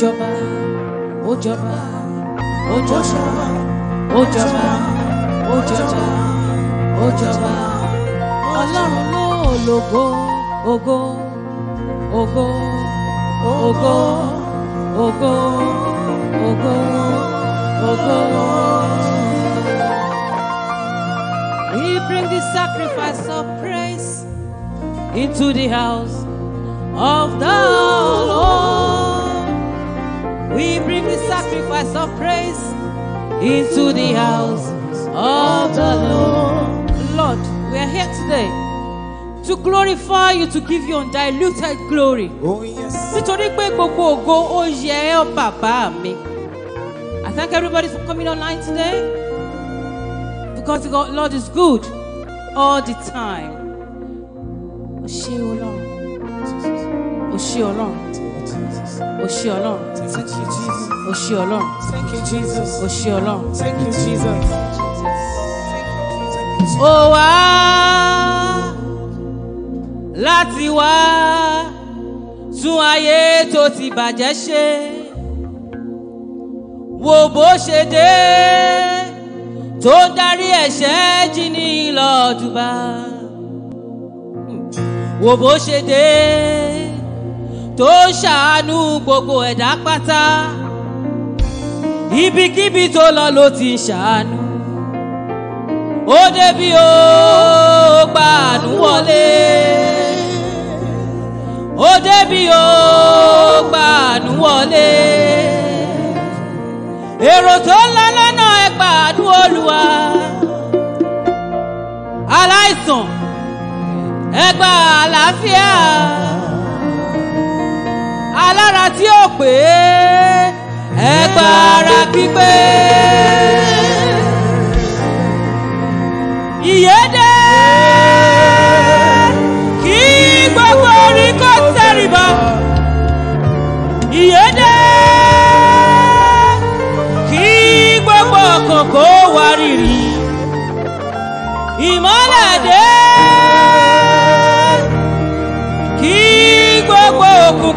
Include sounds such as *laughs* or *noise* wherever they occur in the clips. jọba ó jọba ó jọba ó jọba ó jọba ògo ògo ògo ògo ògo ògo. He bring the sacrifice of praise into the house of the Lord we bring the sacrifice of praise into the house of the Lord. Lord, we are here today to glorify you, to give you undiluted glory. Oh, yes. I thank everybody for coming online today because the Lord is good all the time. Ó Ọlọ́run. Ó Ọlọ́run. Ó Ọlọ́run. Thank you, Jesus. O Thank you, Jesus. O Thank you, Jesus. Ó wá láti wá tún ayé tó ti bàjẹ́ ṣe. Wo bó ṣe dé tó darí ẹ̀ṣẹ̀ jì ní Wo bó ṣe dé tó ṣàánú gbogbo ẹ̀dá pátá ibikíbi tó lọ ló ti ń ṣàánú ó débi ó gbàánú wọlé ó débi ó gbàánú wọlé èrò tó lọ lọ́nà ẹ gbàánú Olúwa aláìsàn ẹ gba àlàáfíà alára tí ó pé ẹgbàára pípé. ìyédè.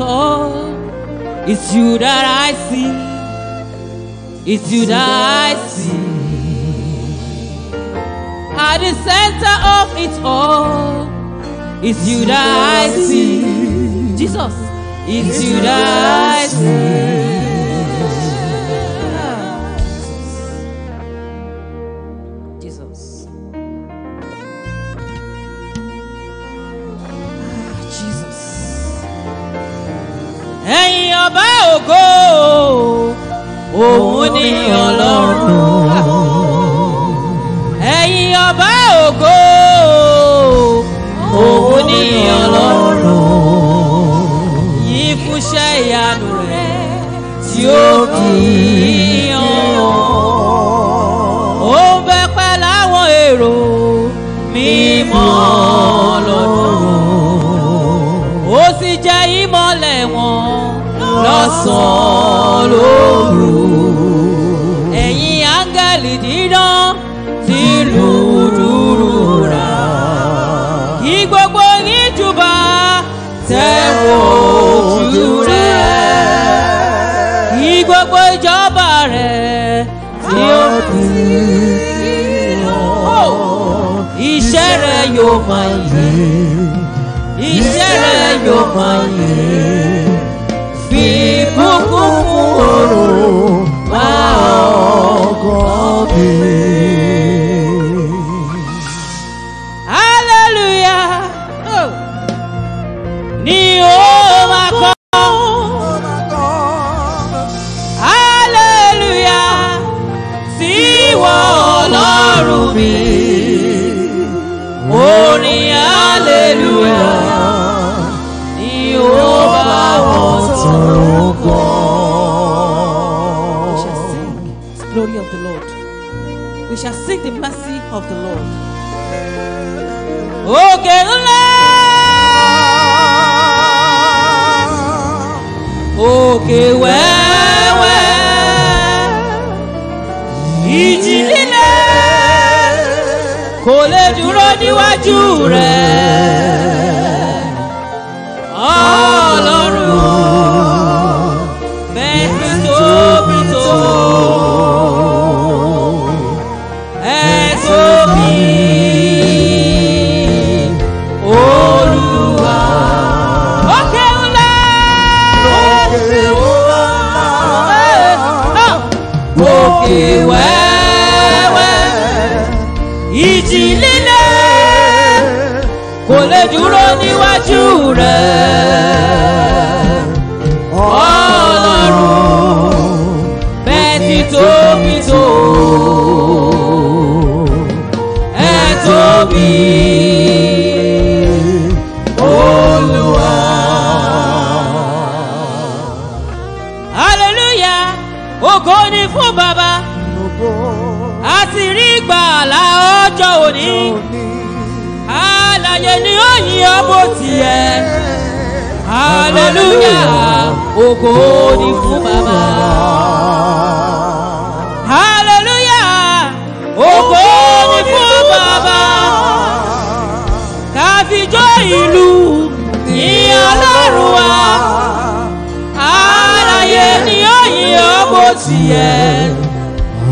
all. It's you that I see. It's you that I see. At the center of it all, it's you that I see. Jesus, it's you that I see. òun ni ọlọ́run ẹ̀yin ọba ògo òun ni ọlọ́run yìí fúnṣẹ́ ìyanu rẹ̀ tí ó kì í hàn ó ń bẹ pẹ́ láwọn èrò mímọ́ lọ́dún ó sì jẹ́ ìmọ́lẹ̀ wọn lọ́sàn-án. my youth. of the Lord. Oh, Lord. Oh, where, where? Ìjì líle kò lè dúró níwájú rẹ̀. ògo ni fún bàbá a sì rí ìgbàlà ọjọ́ òní alàyè ni ó yìn ọ́ tiẹ̀ hallelujah ògo ni fún bàbá hallelujah ògo ni fún bàbá ká fi ìlú. tiẹ̀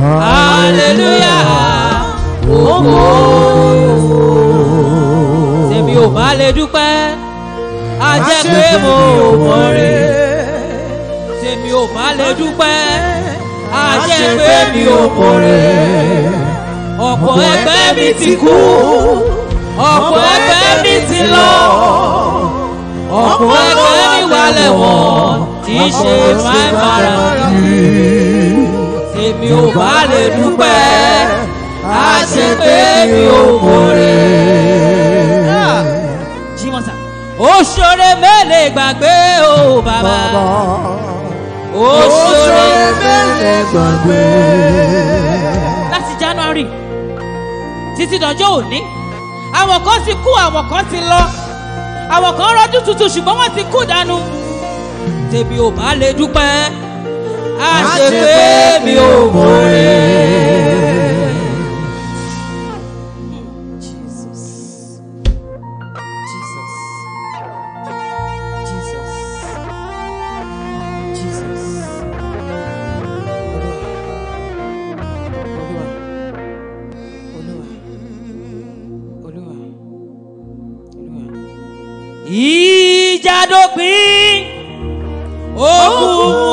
hallelujah ògo tèmi ò bá lè dúpẹ́ a jẹ́ pé mo mọ̀re tèmi ò bá lè dúpẹ́ a jẹ́ pé mi ò mọ̀re ọ̀pọ̀ ẹgbẹ́ mi ti kú ọ̀pọ̀ ẹgbẹ́ mi ti lọ ọ̀pọ̀ ẹgbẹ́ wà lẹ́wọ̀n tí í ṣe máa bára kiri. Èmi ò bá lè dúpẹ́, á ṣe pé mi ò kórè. Ó ṣoore mélè gbàgbé o bàbá. Ó ṣoore mélè gbàgbé. Láti January títí dọjọ́ òní, àwọn kan ti kú àwọn kan ti lọ àwọn kan rọ́jú tuntun ṣùgbọ́n wọ́n ti kú dànù tèmi ò bá lè dúpẹ́ àṣepé mi ò mọ̀ rẹ̀. ìjà dópin ó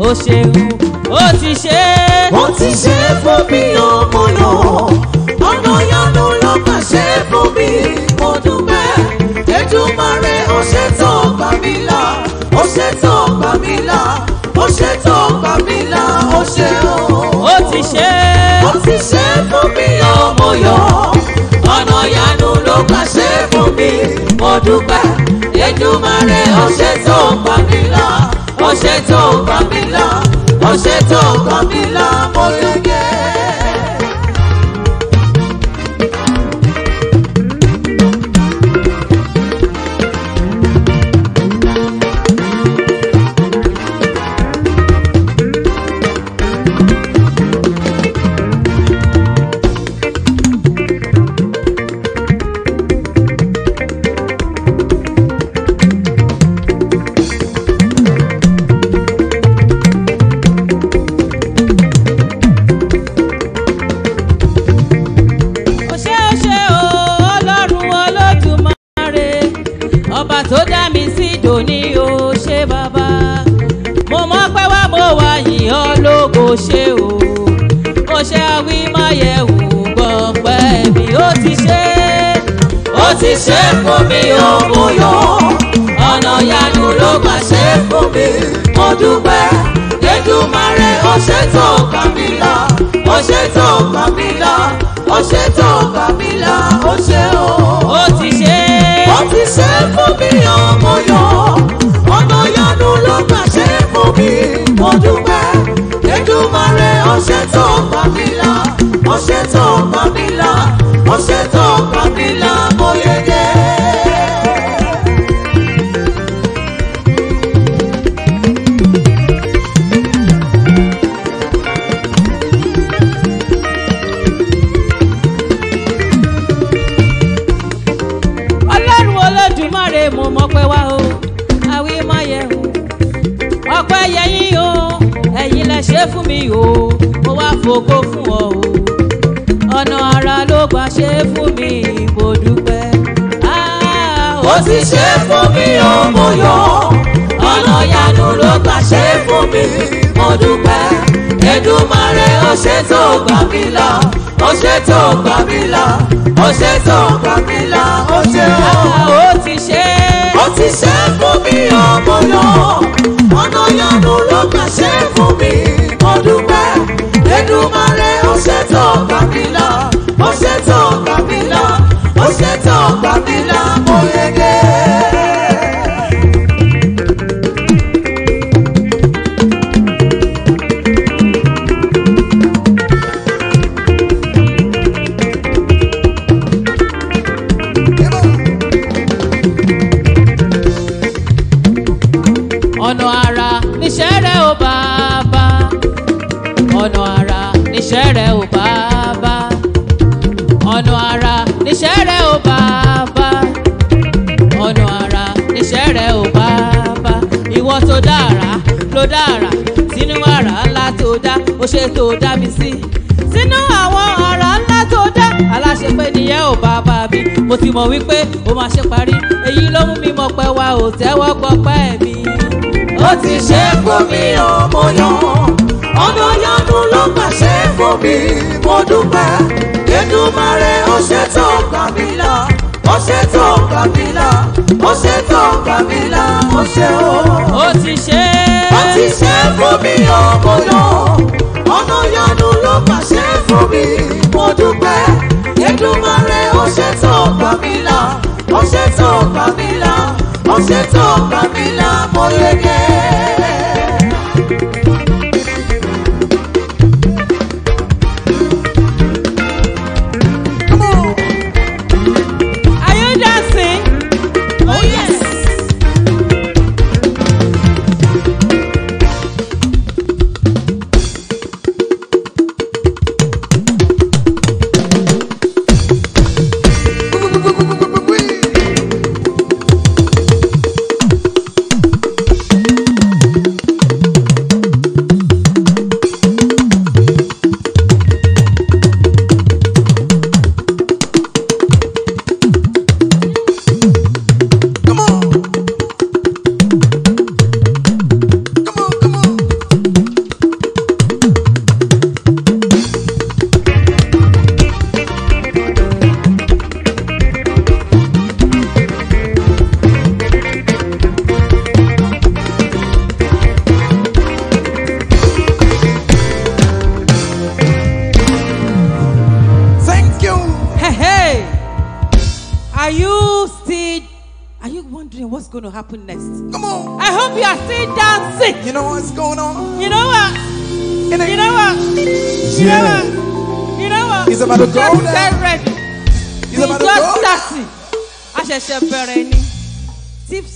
o ṣeun o ti ṣe. o ti ṣe fún mi ọmọ náà ọ̀nà ìyanu ló mà ṣe fún mi mo dúpẹ́ Èdùmàrè ó ṣe tó gbà mí là ó ṣe tó gbà mí là ó ṣe tó gbà mí là ó ṣe o. o ti ṣe. o ti ṣe fún mi ọmọ yọ ọ̀nà ìyanu ló mà ṣe fún mi mo dúpẹ́ Èdùmàrè ó ṣe tó ọṣẹ tó kàn mí lọ ọṣẹ tó kàn mí lọ mo lóye. òbúyọ ọ̀nà yanu ló gbà ṣe fún mi mo dúpẹ́ Èdùmàrè ó ṣètò kàmílà ó ṣètò kàmílà ó ṣètò kàmílà ó ṣe o. ó ti ṣe é. ó ti ṣe é fún mi òbúyọ ọ̀nà yanu ló gbà ṣe fún mi mo dúpẹ́ Èdùmàrè ó ṣètò kàmílà ó ṣètò kàmílà ó ṣètò kàmílà mo yẹ ògo fún ọ o ọ̀nà ara ló gbà ṣe fún mi mo dúpẹ́. Ah, ó sì ṣe fún mi ó mo yọ̀ ọ̀nà ìyanu ló gbà ṣe fún mi mo dúpẹ́. Èdùmàrè ó ṣe tó gbà mí là ó ṣe tó gbà mí là ó ṣe tó gbà mí là ó ṣe ah, ó. ti ṣe. ó ti ṣe fún mi ó ọ̀nà ìyanu ló gbà ṣe fún mi mo dúpẹ́. Èdùmàrè ó ṣètò ọgbà mi lọ ó ṣètò ọgbà mi mo yege. tó dára sínú àrà ńlá tó dá ó ṣe tó dá mi sí. sínú àwọn àrà ńlá tó dá aláṣepé nìyẹn ò bàbá mi mo ti mọ̀ wípé ó máa ṣe parí èyí ló mú mi mọ̀ pé wa ò tẹ́wọ́ gbọ́pẹ́ mi. ó ti ṣe fún mi ọmọ yan ọmọ yanu ló pàṣẹ fún mi mo dúpẹ́ Èdùmàrè ó ṣe tó gbà ó ṣe tó gbà ó ṣe tó gbà mí là ó ṣe o. ó ti ṣe é. ó ti ṣe é fún mi ọmọ lọ ọ̀nà yanu ló mà ṣe é fún mi mo dúpẹ́ Èdùmàrè ó ṣe tó gbà ó ṣe tó gbà ó ṣe tó gbà mí là mo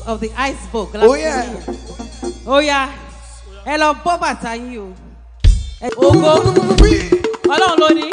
of the iceberg. Like oh yeah. Oh yeah. Hello, Boba. bọ́ you? Ogo. o. Ògo. Oh, Ọlọ́run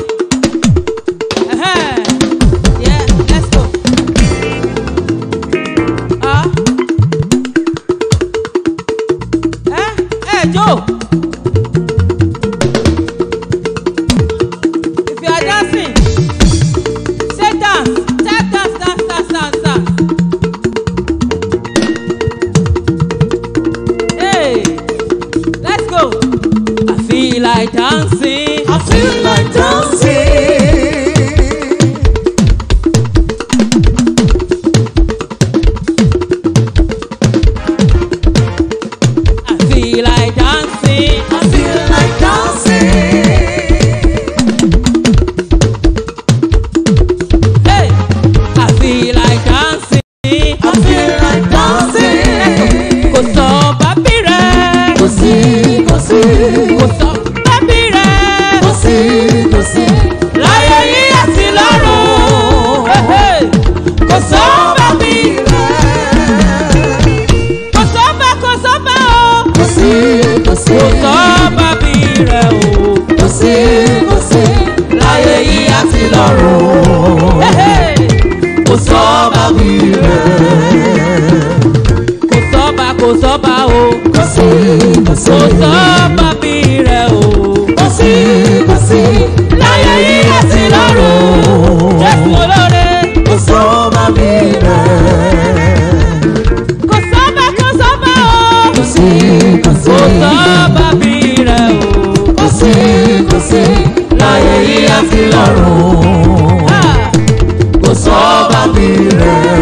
fi lọ́rùn ah. kò sọ́ọ́ bá mi rẹ̀.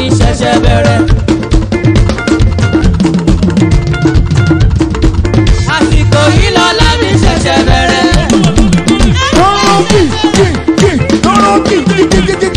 kí ṣẹ̀ṣẹ̀ bẹ̀rẹ̀. àsìkò yìí lọ́lá mi ṣẹ̀ṣẹ̀ bẹ̀rẹ̀. lọ́rọ́ kì kì kì lọ́rọ́ kì kì kì kì.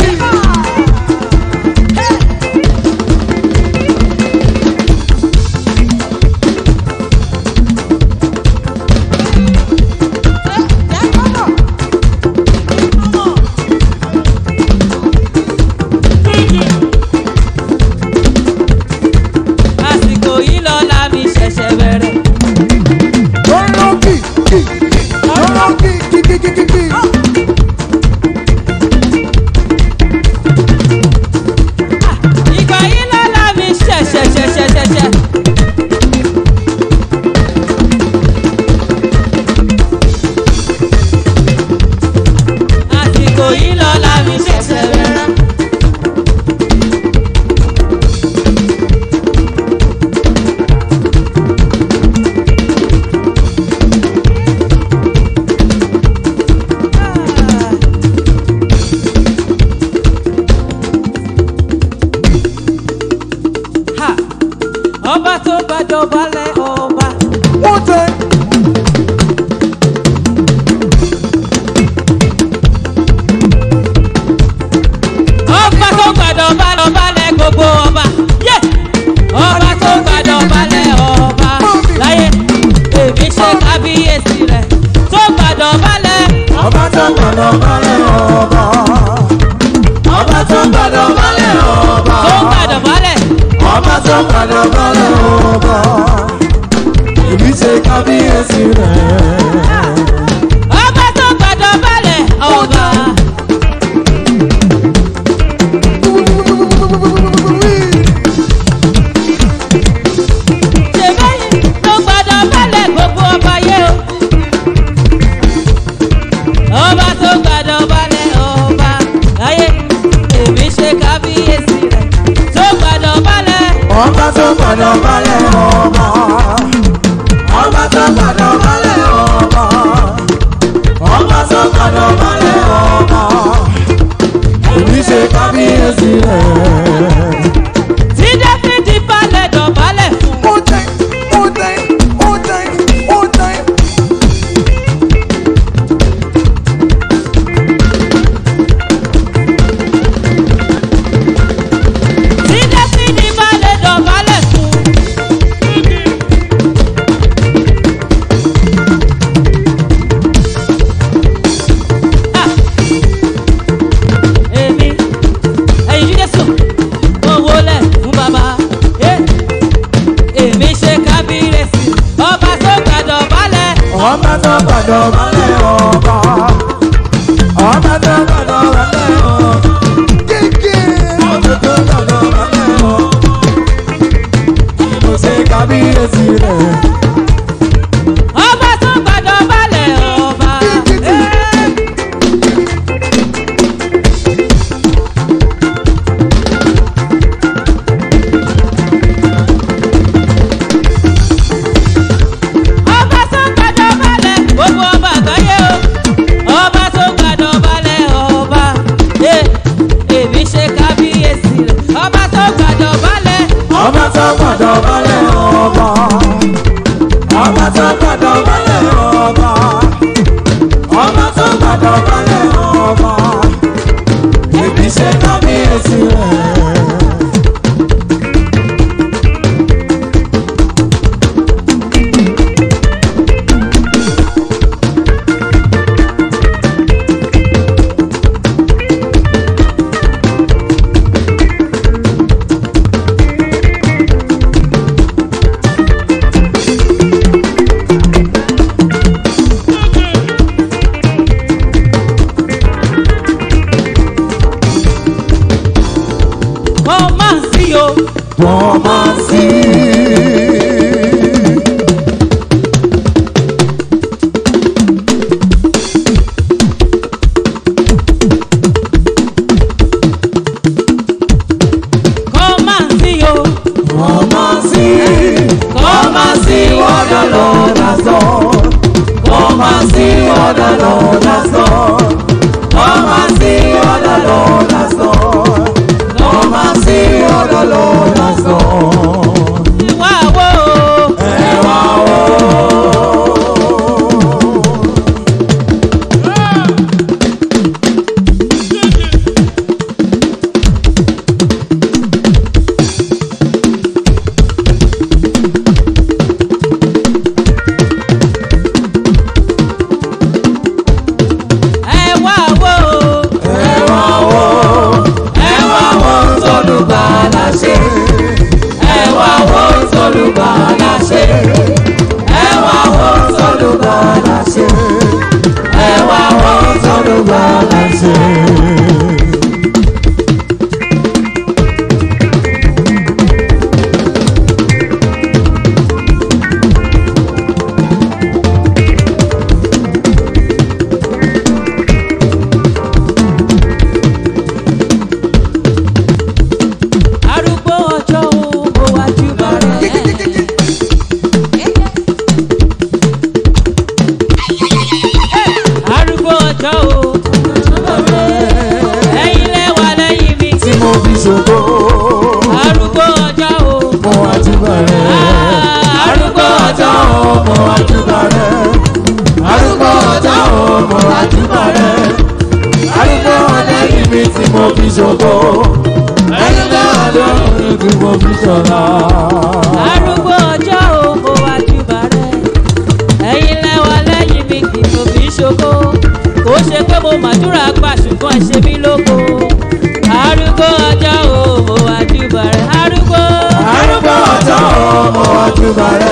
Bye.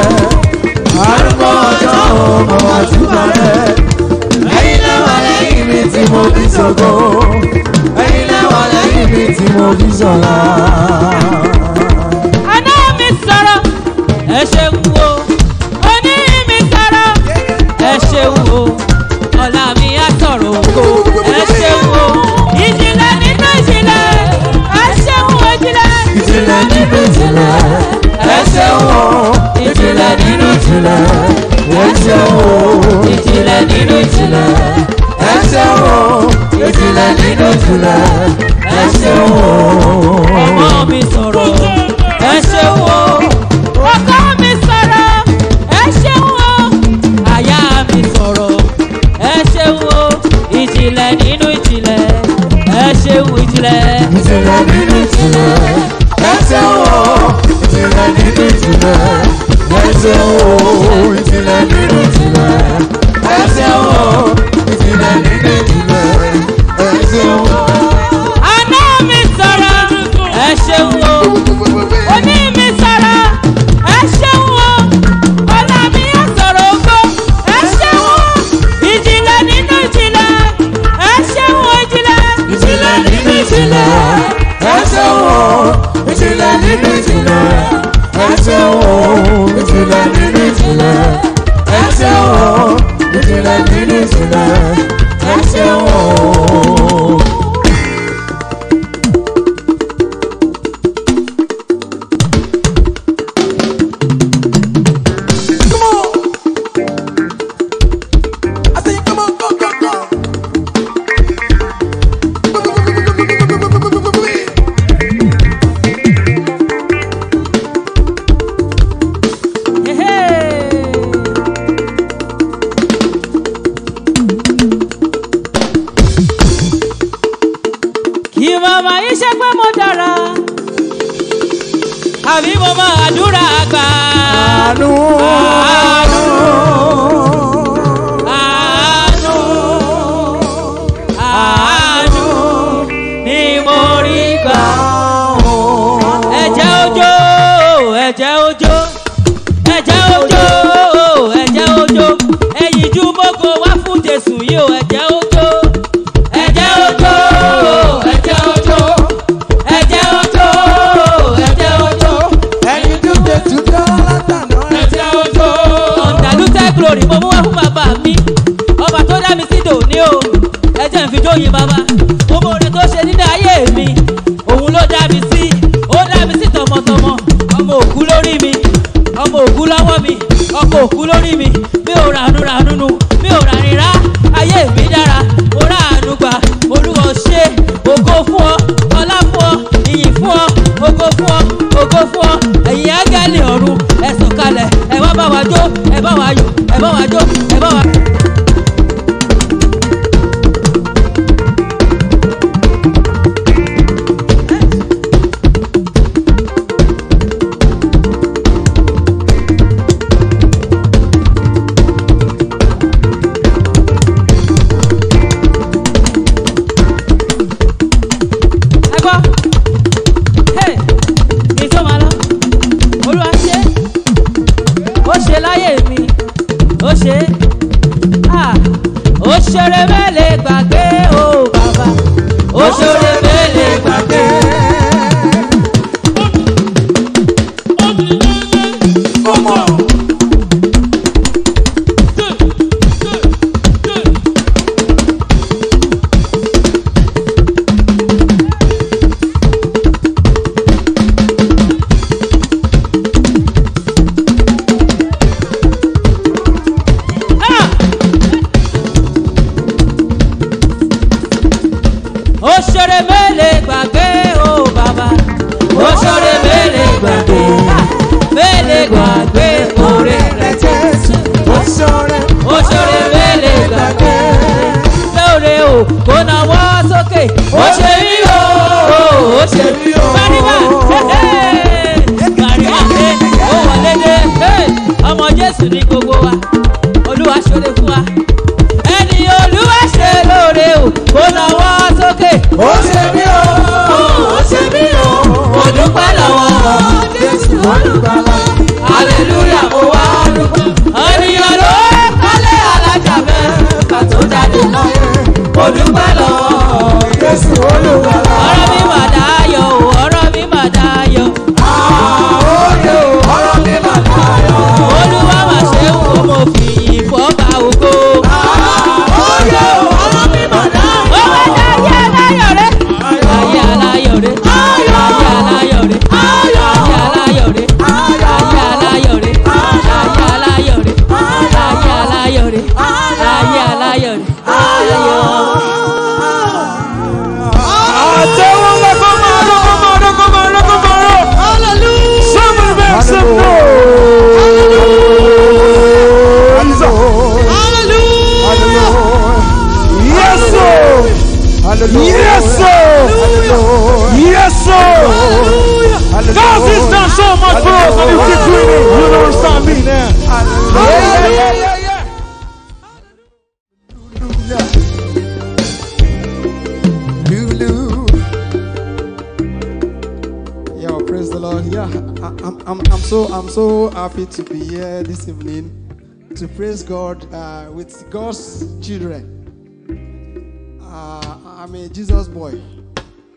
with God's children. Uh, I'm a Jesus boy.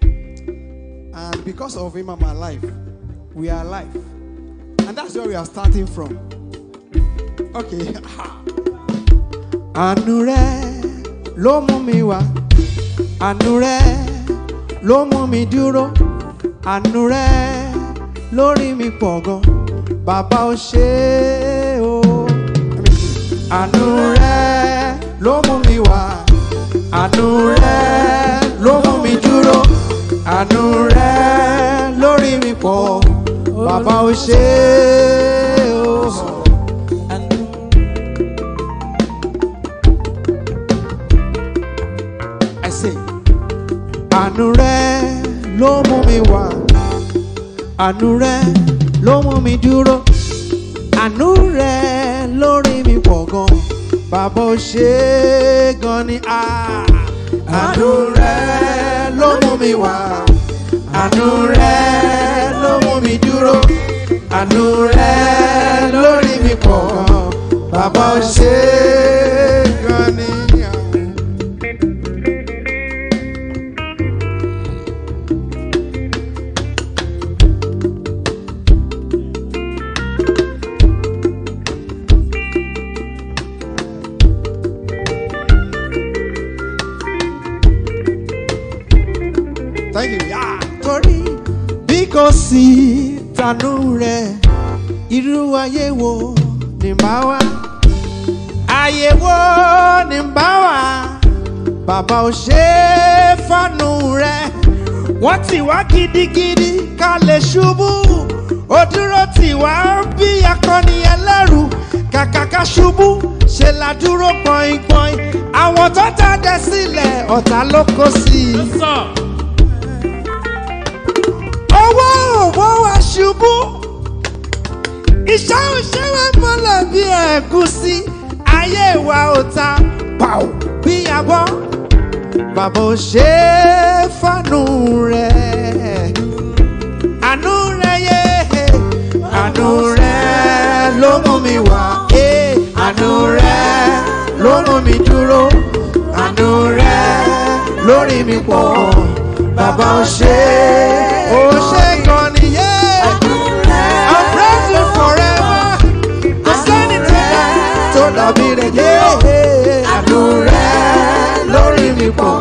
And because of him, i my life, We are alive. And that's where we are starting from. Okay. *laughs* Anure, rẹ̀ miwa. Anure, mi rẹ̀ mi dúró. Anure, rẹ̀ lórí mi pogo. Bàbá ó àánú rẹ ló mú mi wá àánú rẹ ló mú mi dúró àánú rẹ lórí mi pọ̀ bàbá ó ṣe é o. àánú rẹ ló mú mi wá àánú rẹ ló mú mi dúró bàbá ó ṣe é gan ni àánú rẹ ló mú mi wá àánú rẹ ló mú mi dúró àánú rẹ lórí mi pọ̀ bàbá ó ṣe gan ni. sí tanú rẹ̀ irú ayé wo ni màá wá ayé wo ni màá wá bàbá ò ṣe é fánú rẹ̀ wọ́n tì wá gidigidi ká lè ṣubú ó dúró tì wá bí akọni ẹlẹ́rù kàkà ká ṣubú ṣe la dúró gbọ̀ngbọ̀n àwọn tó tàdé sílẹ̀ ọ̀tá ló kó sí i. bó wa ṣubú ìṣàhùn ṣẹ́wà mọ́lẹ̀ bí ẹ̀gúsí ayé wa ò ta pàù bí abọ́ bàbá ò ṣe é fànù rẹ̀ àánú rẹ̀ yé àánú rẹ̀ ló mú mi wá àánú rẹ̀ ló mú mi dúró àánú rẹ̀ lórí mi pọ̀ bàbá ò ṣe é alábí rẹ̀ jẹ́ àdùn rẹ̀ lórí mi pọ̀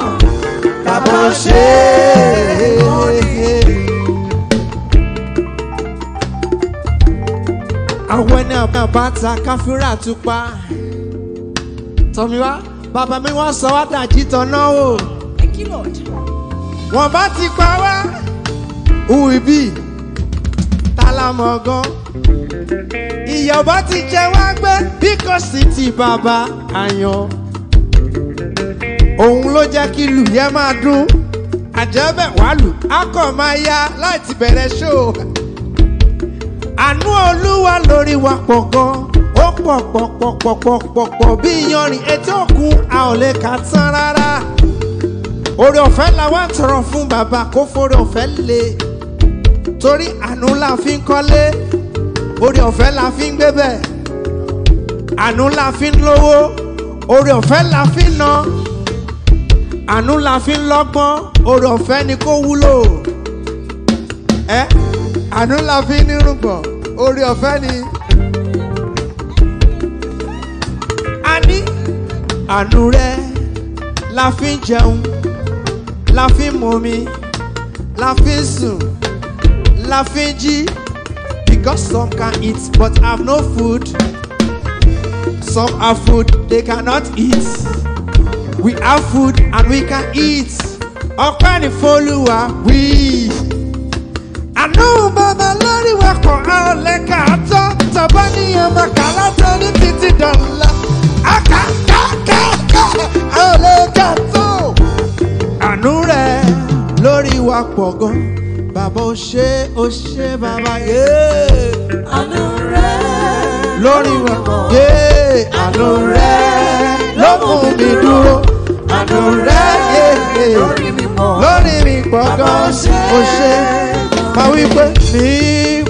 bàbá ṣe àwọn ẹni àbáta káfíńrà tún pa tọ́miwá bàbá mi wọ́n sọ wá dàjí tọ́nà o. Thank you Lord. wọ́n bá ti pa wá. who we be? ta la mọ̀ gan-an ìyá ọba ti jẹ wá gbé bí kò sí ti bàbá àyàn òun ló jẹ́ kí lù yẹn máa dún àjẹbẹ wàlù akọ máa yá láti bẹ̀rẹ̀ ṣó àánú olúwa lórí wa pọ̀ gan ó pọ̀ pọ̀ pọ̀ pọ̀ pọ̀ pọ̀ pọ̀ bí iyanrìn etí òkun a ò lè kà tán rárá oore ọ̀fẹ́ la wá tọrọ fún bàbá kó foore ọ̀fẹ́ le torí àánú la fi ń kọ́lé oore ọ̀fẹ́ la fi ń gbé bẹ́ẹ̀ àánú la fi ń lówó oore ọ̀fẹ́ la fi ń ná àánú la fi ń lọ́gbọ́n oore ọ̀fẹ́ ni kó wúlò ẹ àánú la fi ń nírùngbọ̀n oore ọ̀fẹ́ ni. a ní àánú rẹ la fi ń jẹun la fi ń mumi la fi ń sùn la fi ń jí because some can eat but have no food. Some have food they cannot eat. We have food and we can eat. Ọpẹ́ ni Folúwa wí. Àánú bàbá lórí wa kò hàn lẹ́ka àtọ́. Tọ́gbọ́n ní ọmọ kàlá tó ní títí dọ̀la. Àkà ká ká ká àwọn lè kà tó. Àánú rẹ̀ lórí wa pọ̀ bàbá ó ṣe ó ṣe bàbá yé. àánú rẹ lórí wọn kàn yé. àánú rẹ ló mú mi dúró. àánú rẹ yé lórí mi pọ̀ lórí mi pọ̀ gan ó ṣe. máa wí pé ní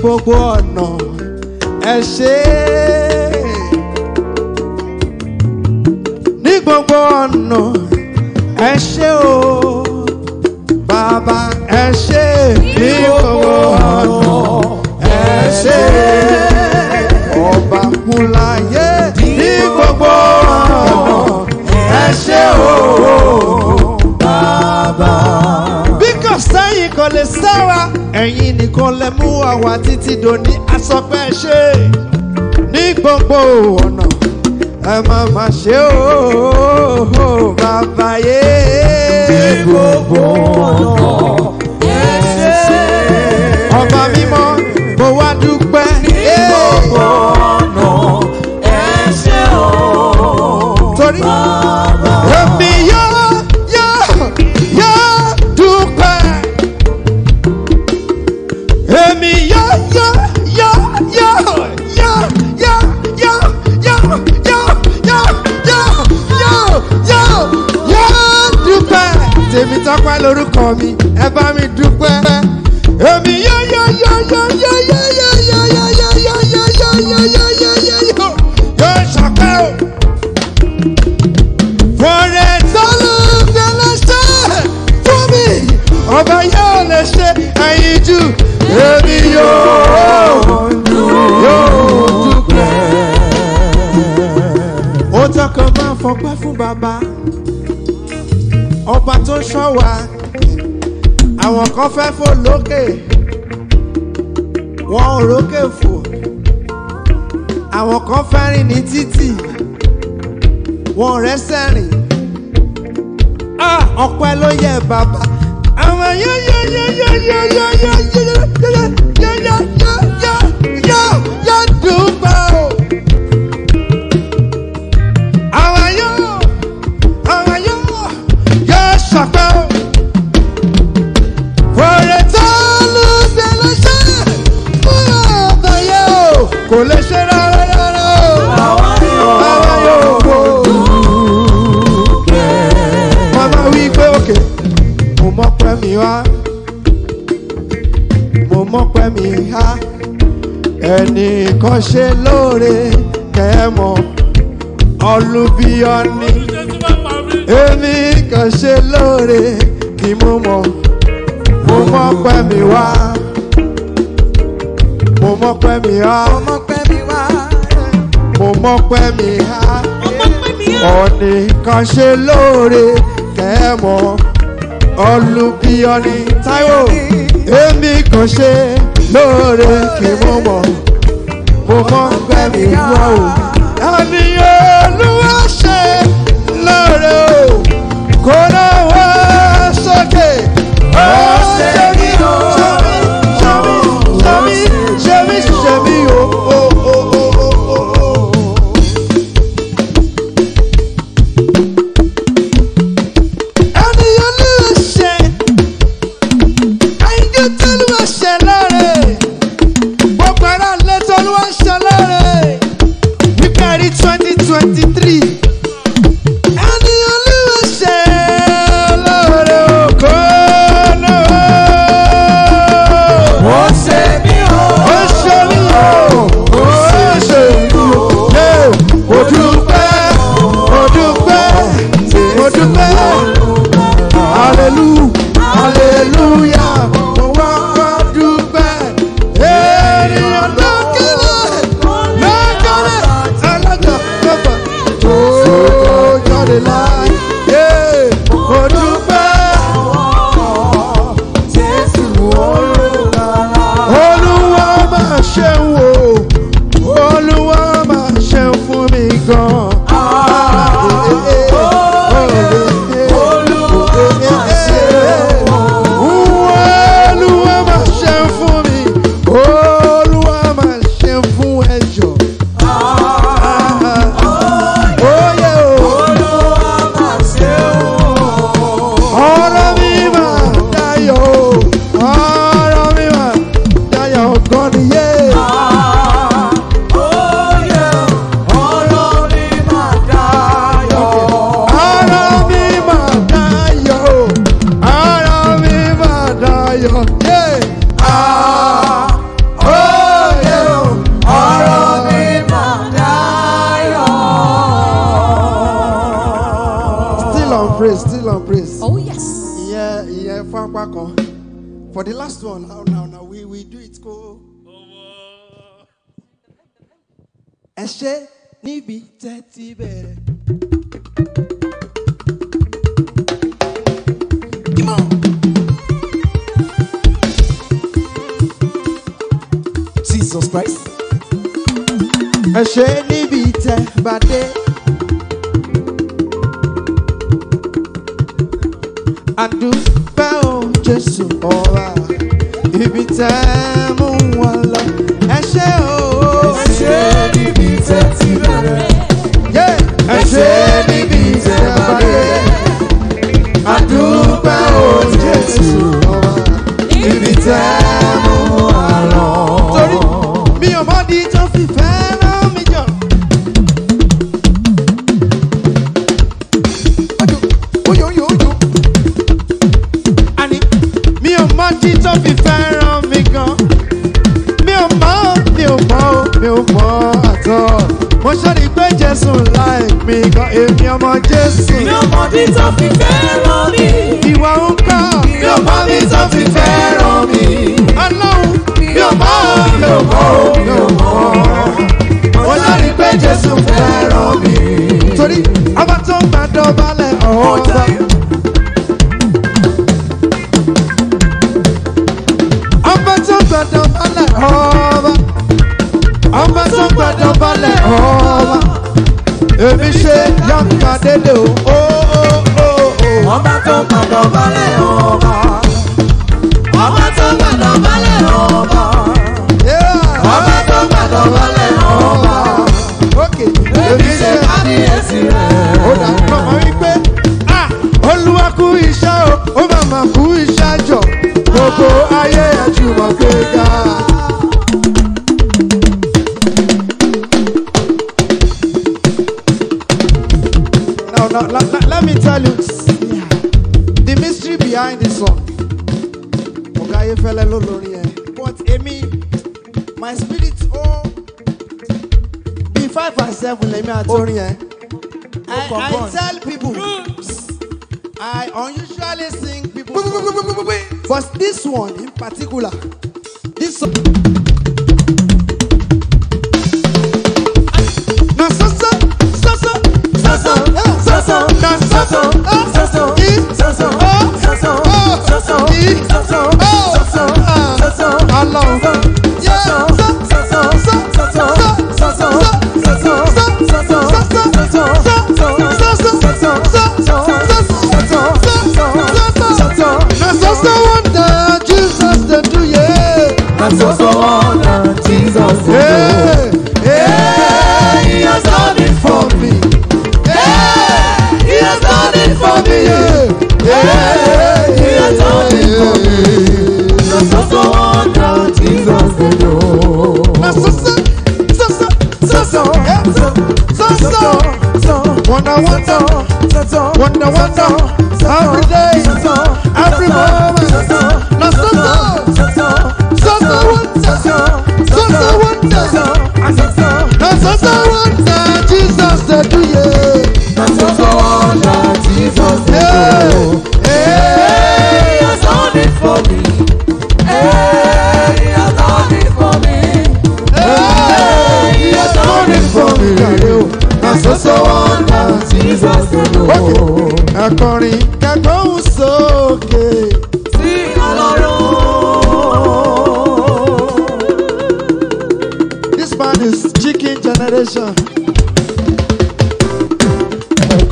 gbogbo ọ̀nà ẹ ṣe é. ní gbogbo ọ̀nà ẹ ṣé o bàbá ẹ ṣé ní gbogbo ọ̀nà ẹ ṣé ọba kúnláyé ní gbogbo ọ̀nà ẹ ṣé o bàbá. bí kò sẹ́yìn kò lè sára ẹ̀yin nìkan lè mú àwa títí dòní àsọpẹ́ ṣe ní gbogbo ọ̀nà ẹ má má ṣe o bàbá yé. ní gbogbo ọ̀nà. lórúkọ mi ẹ bá mi dúpẹ́. èmi yó yó yó yó yó yó yó yó yó yó yó yó yó yó yó yó yó yó yó ṣọpẹ́ o. fòrè tọ́lù fẹ́lẹ́ ṣe fún mi ọba yóò lè ṣe ẹyin jù èmi yóò yóò dúpẹ́. ó tọkàn máa fọpẹ́ fún bàbá ọba tó ṣọ́ wa àwọn kan fẹ́ fò lókè wọn ò rókè fò àwọn kan fẹ́ rìn ní títì wọn ò rẹ́sẹ̀ rìn ọpẹ́ ló yẹ bàbá àwọn yóò yóò yóò yóò yóò yóò yóò yóò yóò yóò yóò yóò yóò yóò dùn báwo. mọ́pẹ́ mi há ẹnìkan ṣe lóore kẹ́mọ̀ olùbíọ́ni èmi kan ṣe lóore ni mo mọ̀ mo mọ́pẹ́ mi wá mo mọ́pẹ́ mi há mo mọ́pẹ́ mi há ọ̀nìkan ṣe lóore kẹ́mọ̀ olùbíọ́ni Táíwò èmi kò ṣe lóore kí mo mọ̀ mo mọ̀ ń gbà mí wá o. Àní Olúwa ṣe lóore o kò náà.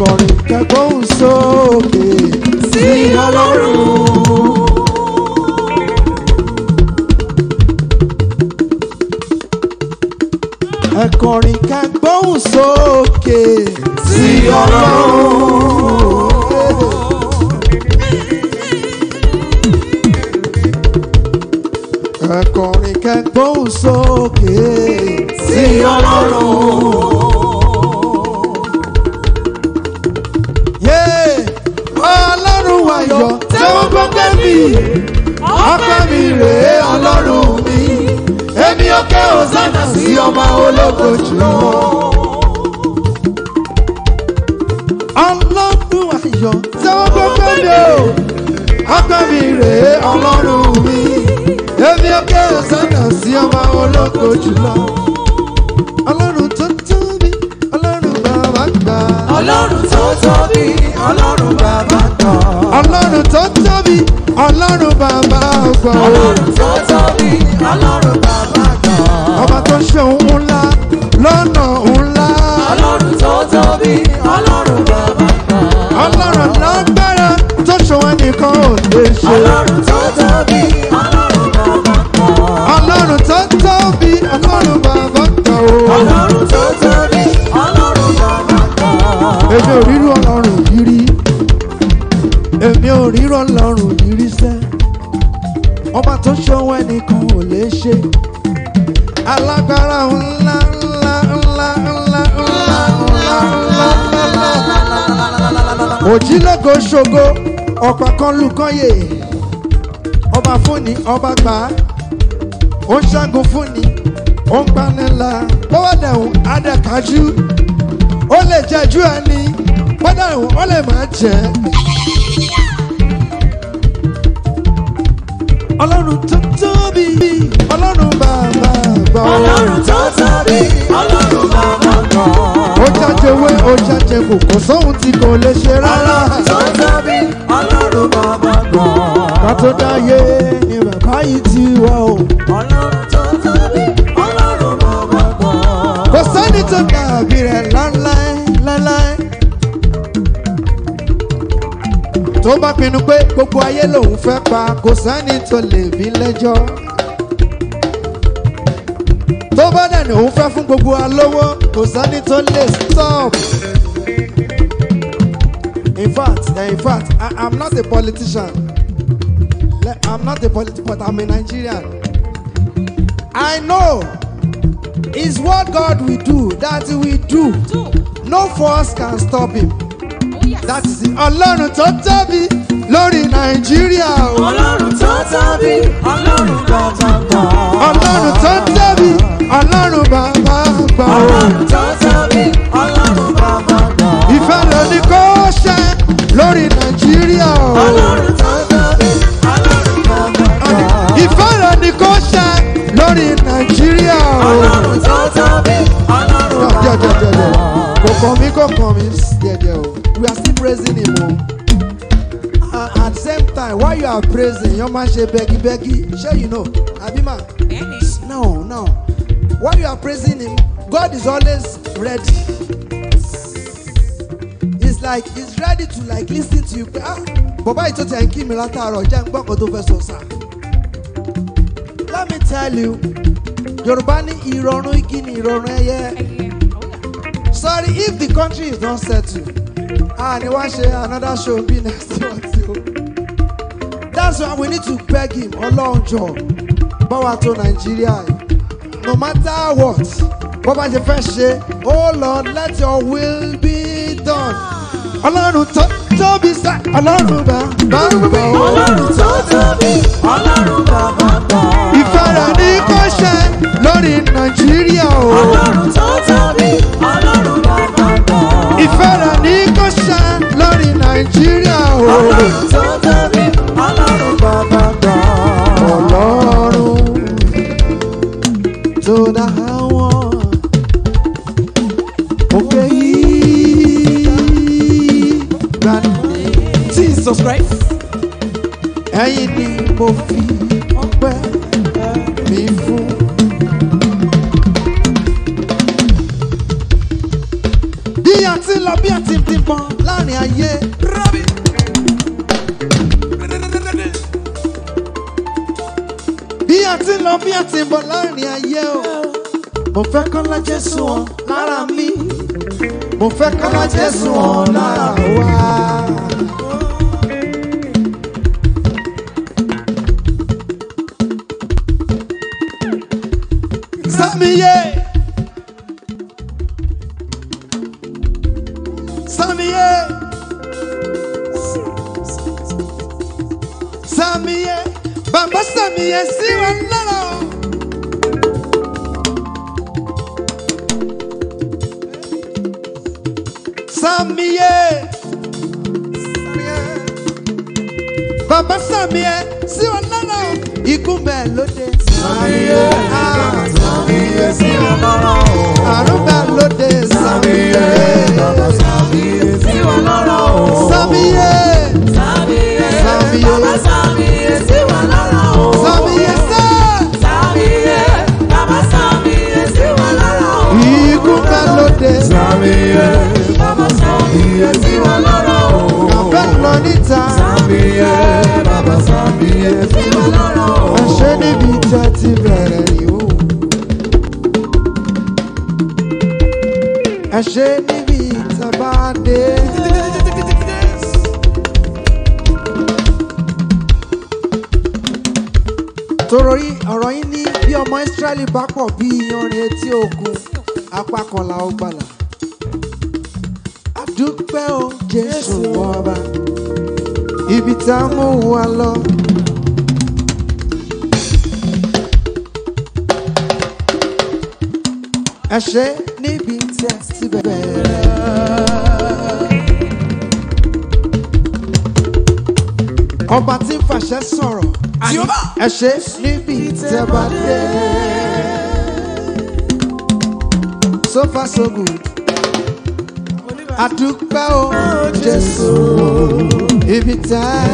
kọrin kẹgbọ́n sókè sí ọlọ́run. ẹ kọrin kẹgbọ́n sókè sí ọlọ́run. ẹ kọrin kẹgbọ́n sókè sí ọlọ́run. ọpẹ́ mi ọpẹ́ mi rèé ọlọ́run mi èmi òkè òsánà sí ọmọ ológo jùlọ. ọlọ́run ayọ̀ sẹ́wọ́n gbọ́pẹ́ mi o ọpẹ́ mi rèé ọlọ́run mi èmi òkè òsánà sí ọmọ ológo jùlọ. ọlọ́run tó tóbi ọlọ́run bàbá gbà. ọlọ́run tó tóbi ọlọ́run bàbá gbà. ọlọ́run tó tóbi tóbi ọlọ́run bàbá àgbà o. ọlọ́run tó tóbi ọlọ́run bàbá àgbà. ọba tó ṣe òun ńlá lọ́nà ńlá. ọlọ́run tó tóbi ọlọ́run bàbá àgbà. ọlọ́run lágbára tó ṣe wọn nìkan ò lè ṣe. ọlọ́run tó tóbi ọlọ́run bàbá àgbà. ọlọ́run tó tóbi ọlọ́run bàbá àgbà ọlọ́run tó tóbi ọlọ́run bàbá àgbà. èmi ò rírú ọ̀rọ̀. tó ṣọwọ́ ẹnìkan ò lè ṣe alágbára ńlá ńlá ńlá ńlá ńlá ńlá ńlá òjìlógo ṣogo ọ̀pá kan lukọ́yè ọba fúnni ọba gbà á ó ń ṣẹ́gun fúnni ó ń gbanilá bọ́wọ́dẹ̀hùn adẹ̀kájú ó lè jẹ́jú ẹni bọ́dẹ̀hùn ó lè má jẹ́. ọlọ́run tó tóbi ọlọ́run bàbá gbọ́. ọlọ́run tó tóbi ọlọ́run bàbá gbọ́. ó jàjẹwé ó jàjẹkù kò sóhun tí kò lè ṣe rárá. ọlọ́run tó tóbi ọlọ́run bàbá gbọ́. ká tó dáyé ni bàbá yìí ti wá o. ọlọ́run tó tóbi ọlọ́run bàbá gbọ́. kò sẹ́ni tó gbàgbé rẹ̀ láńláé láńláé. tó bá pinnu pé gbogbo ayé lòun fẹ́ pa kò sẹ́ni tó lè bí lẹ́jọ́ tó bá dẹ̀nà òun fẹ́ fún gbogbo alówó kò sẹ́ni tó lè stop in fact eh, in fact I am not a politician I am not a politician but I'm a Nigerian I know it's what God will do that he will do no force can stop him that is ọlọ́run tó tóbi lórí nàìjíríà o. ọlọ́run tó tóbi ọlọ́run gbàgbà. ọlọ́run tó tóbi ọlọ́run bàbá gbà. ọlọ́run tó tóbi ọlọ́run bàbá gbà. ìfẹ́ ló ní kó ṣe lórí nàìjíríà o. ọlọ́run tó tóbi ọlọ́run bàbá gbà. ìfẹ́ ló ní kó ṣe lórí nàìjíríà o. ọlọ́run tó tóbi ọlọ́run bàbá ah, gbà. kò kàn mí kò kàn mí díẹ̀díẹ̀ o we are still praising him o oh. at the same time while you are praising your man ṣe begi begi shey you know abima no no while you are praising him God is always ready he's like he's ready to like listen to you pé ah ti ẹ̀ mi látàárọ̀ jẹ́ ń gbọ́ nǹkan tó fẹ́ sọ sáà let me tell you Yorùbá ní ìrọ̀rùn igi ni ìrọ̀rùn ẹyẹ oh, sorry if the country is not settled and ah, he wan ṣe another show be next month o that's why we need to beg him ọlọ́njọ́ báwa tó Nigeria. no matter what bó bá ṣe fẹ́ ṣe oh lord let your will be done ọlọ́run tó tóbi sá ọlọ́run bá bá gbọ́ ọlọ́run tó tóbi ọlọ́run bá bá gbọ́ ìfẹ́ rẹ̀ ní kó ṣe lórí nàìjíríà o ọlọ́run tó tóbi ọlọ́run bá bá gbọ́ ìfẹ́ rẹ̀ ní kó nàìjíríà o. ọlọ́run tó tóbi ọlọ́run bàbá gbà. ọlọ́run tó dá àwọn òkè yìí gbani. Jesus Christ ẹ̀yin ni mo fi. lọ bí àti ń bọ̀ láàrin ayé o. mo fẹ́ kọ́lá Jésù wọn lára mi. mo fẹ́ kọ́lá Jésù wọn lára wa. Samiye. Yeah. bá sàmì ẹ sí wọn lọ́nà ikú bẹ́ẹ̀ lóde. sàmì ẹ sàmì ẹ sí wọn lọ́nà o. àrùn bẹ́ẹ̀ lóde. sàmì ẹ sàmì ẹ sí o. sàmì ẹ sàmì ẹ o. sàmì ẹ sẹ́. sàmì o. ikú bẹ́ẹ̀ lóde. níbi tá ti bẹ̀rẹ̀ yìí. ẹ ṣe níbi tá a bá dé. tòrò yìí ọ̀rọ̀ yìí ní bí ọmọ Ísírẹ́lì bá pọ̀ bí iyanrìn etí òkun apákọ̀là ọgbàlà. àdúpẹ́ o Jésù ọba ibi tá a mú wa lọ. ẹ ṣe níbi tí ẹ ti bẹ̀rẹ̀. ọba tí ń fàṣẹ sọ̀rọ̀ ẹ níbi tí ẹ bá dé. so far so good àdúpẹ́ o Jésù ibi tẹ́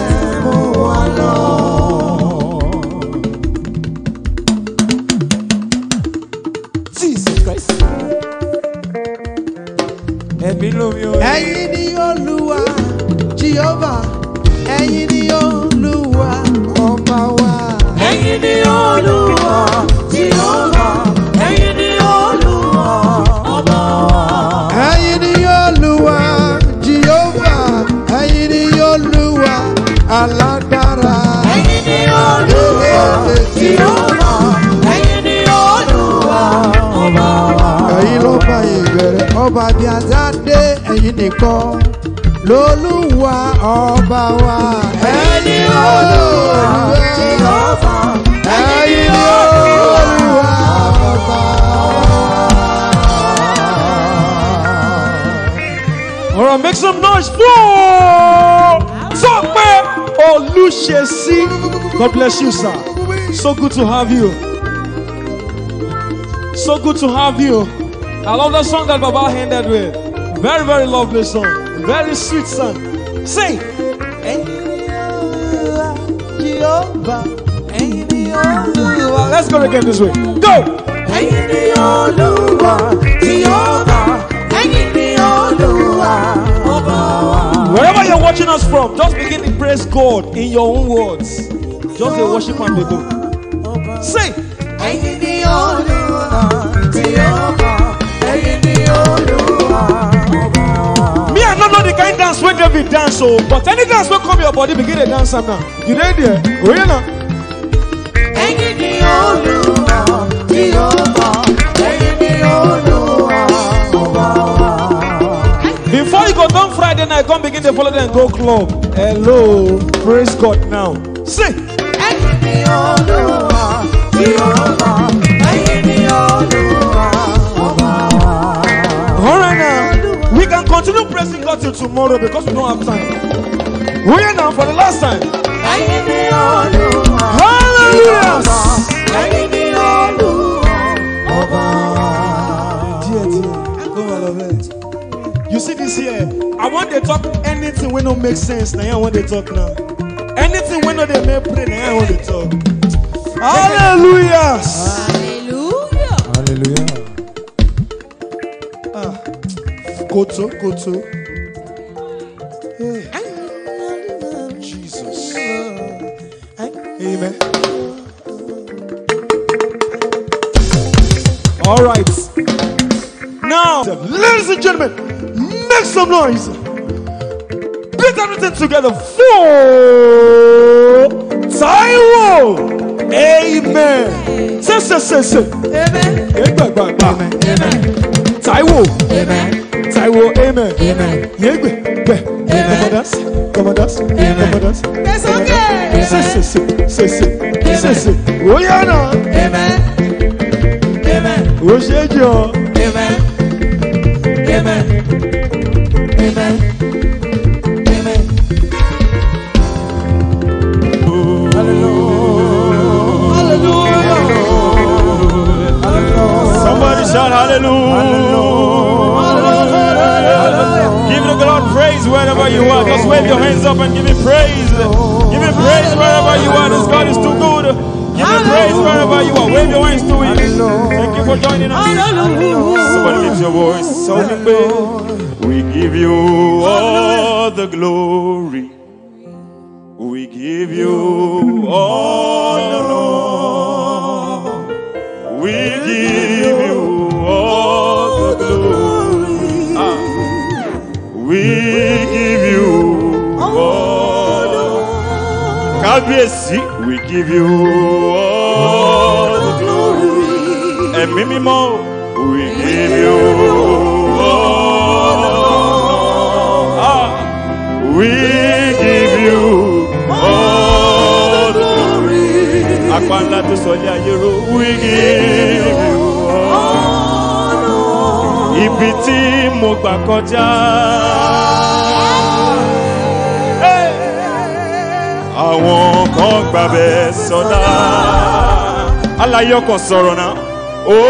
mú wa lọ. ẹ̀yin ni olúwa ọba wa. ni olúwa tí ó ni olúwa ọba wa. ni olúwa jehova ẹ̀yin ni olúwa alágbára. ẹ̀yin ni olúwa tí ó ni olúwa ọba wa. ẹ̀yin lọ́ba ìbẹ̀rẹ̀ ọba bí ajá dé lolúwa ọba wa. ẹni olúwa ti ọba ẹni olúwa ọba. Alright, make some noise for Tope Olushesi. God bless you, sir. So good to have you. So good to have you. I love that song that Baba ended with. Very, very lovely song. Very sweet song. Say. Let's go again this way. Go. Wherever you're watching us from, just begin to praise God in your own words. Just a worship and they go. Sing. Ẹyin David dance o oh, but any dance wey come your body begin to dance up now you dey there oye oh, na. ẹyin before you go down Friday night come begin to follow dem go club hello praise God now sing. ẹyin ni olùwà tí ó Continue praising God till tomorrow because we don't have time. We are now for the last time. Hallelujah. You see this here. I want to talk anything when don't make sense. Now I want to talk now. Anything when not they may pray. Now I want to talk. Hallelujah. Koto, Koto. Jesus. Amen. All right. Now, ladies and gentlemen, make some noise. Put everything together for Taiwo. Amen. Say, say, say, say. Amen. Amen. Amen. Taiwo. Amen. I will amen. Amen. Commanders, commanders, commanders. It's okay. Say, say, say, say, say, say, Oh, yeah, Amen. Amen. Oh, say, Joe. Amen. Amen. Amen. Amen. hallelujah. Hallelujah. Hallelujah. Somebody shout hallelujah. Hallelujah. Give the God praise wherever you are. Just wave your hands up and give him praise. Give him praise wherever you are. This God is too good. Give him praise wherever you are. Wave your hands to him. Thank you for joining us. Somebody lift your voice. So we give you all the glory. We give you Kábíyèsí, we give you all the glory. Ẹ̀mí mímọ́, we give you all the glory. Ah, we give you all the glory. Apá ńlá tó sọ ilé ayé ró, we give you all the glory. Ibi tí mo gbà kọjá. àwọn kan gbàbẹ sọdá. aláyé ọkàn sọ̀rọ̀ náà. ó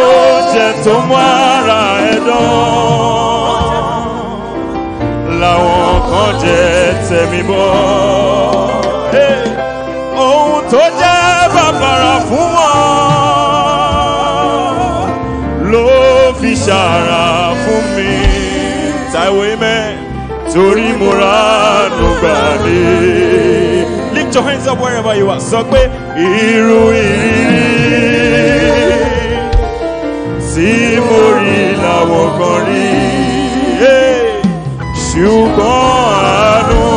jẹ tó mú ara ẹ dán. làwọn kan jẹ tẹ̀mí bọ́. ohun tó jẹ́ bàbàrà fún wọn ló fi ṣàrà fún mi. Taiwo amen. Torí mo rà nùgbà mi hands up wherever you are. Sọ pé irú ìrírí tí mo rí làwọn kan rí. Ṣùgbọ́n àánú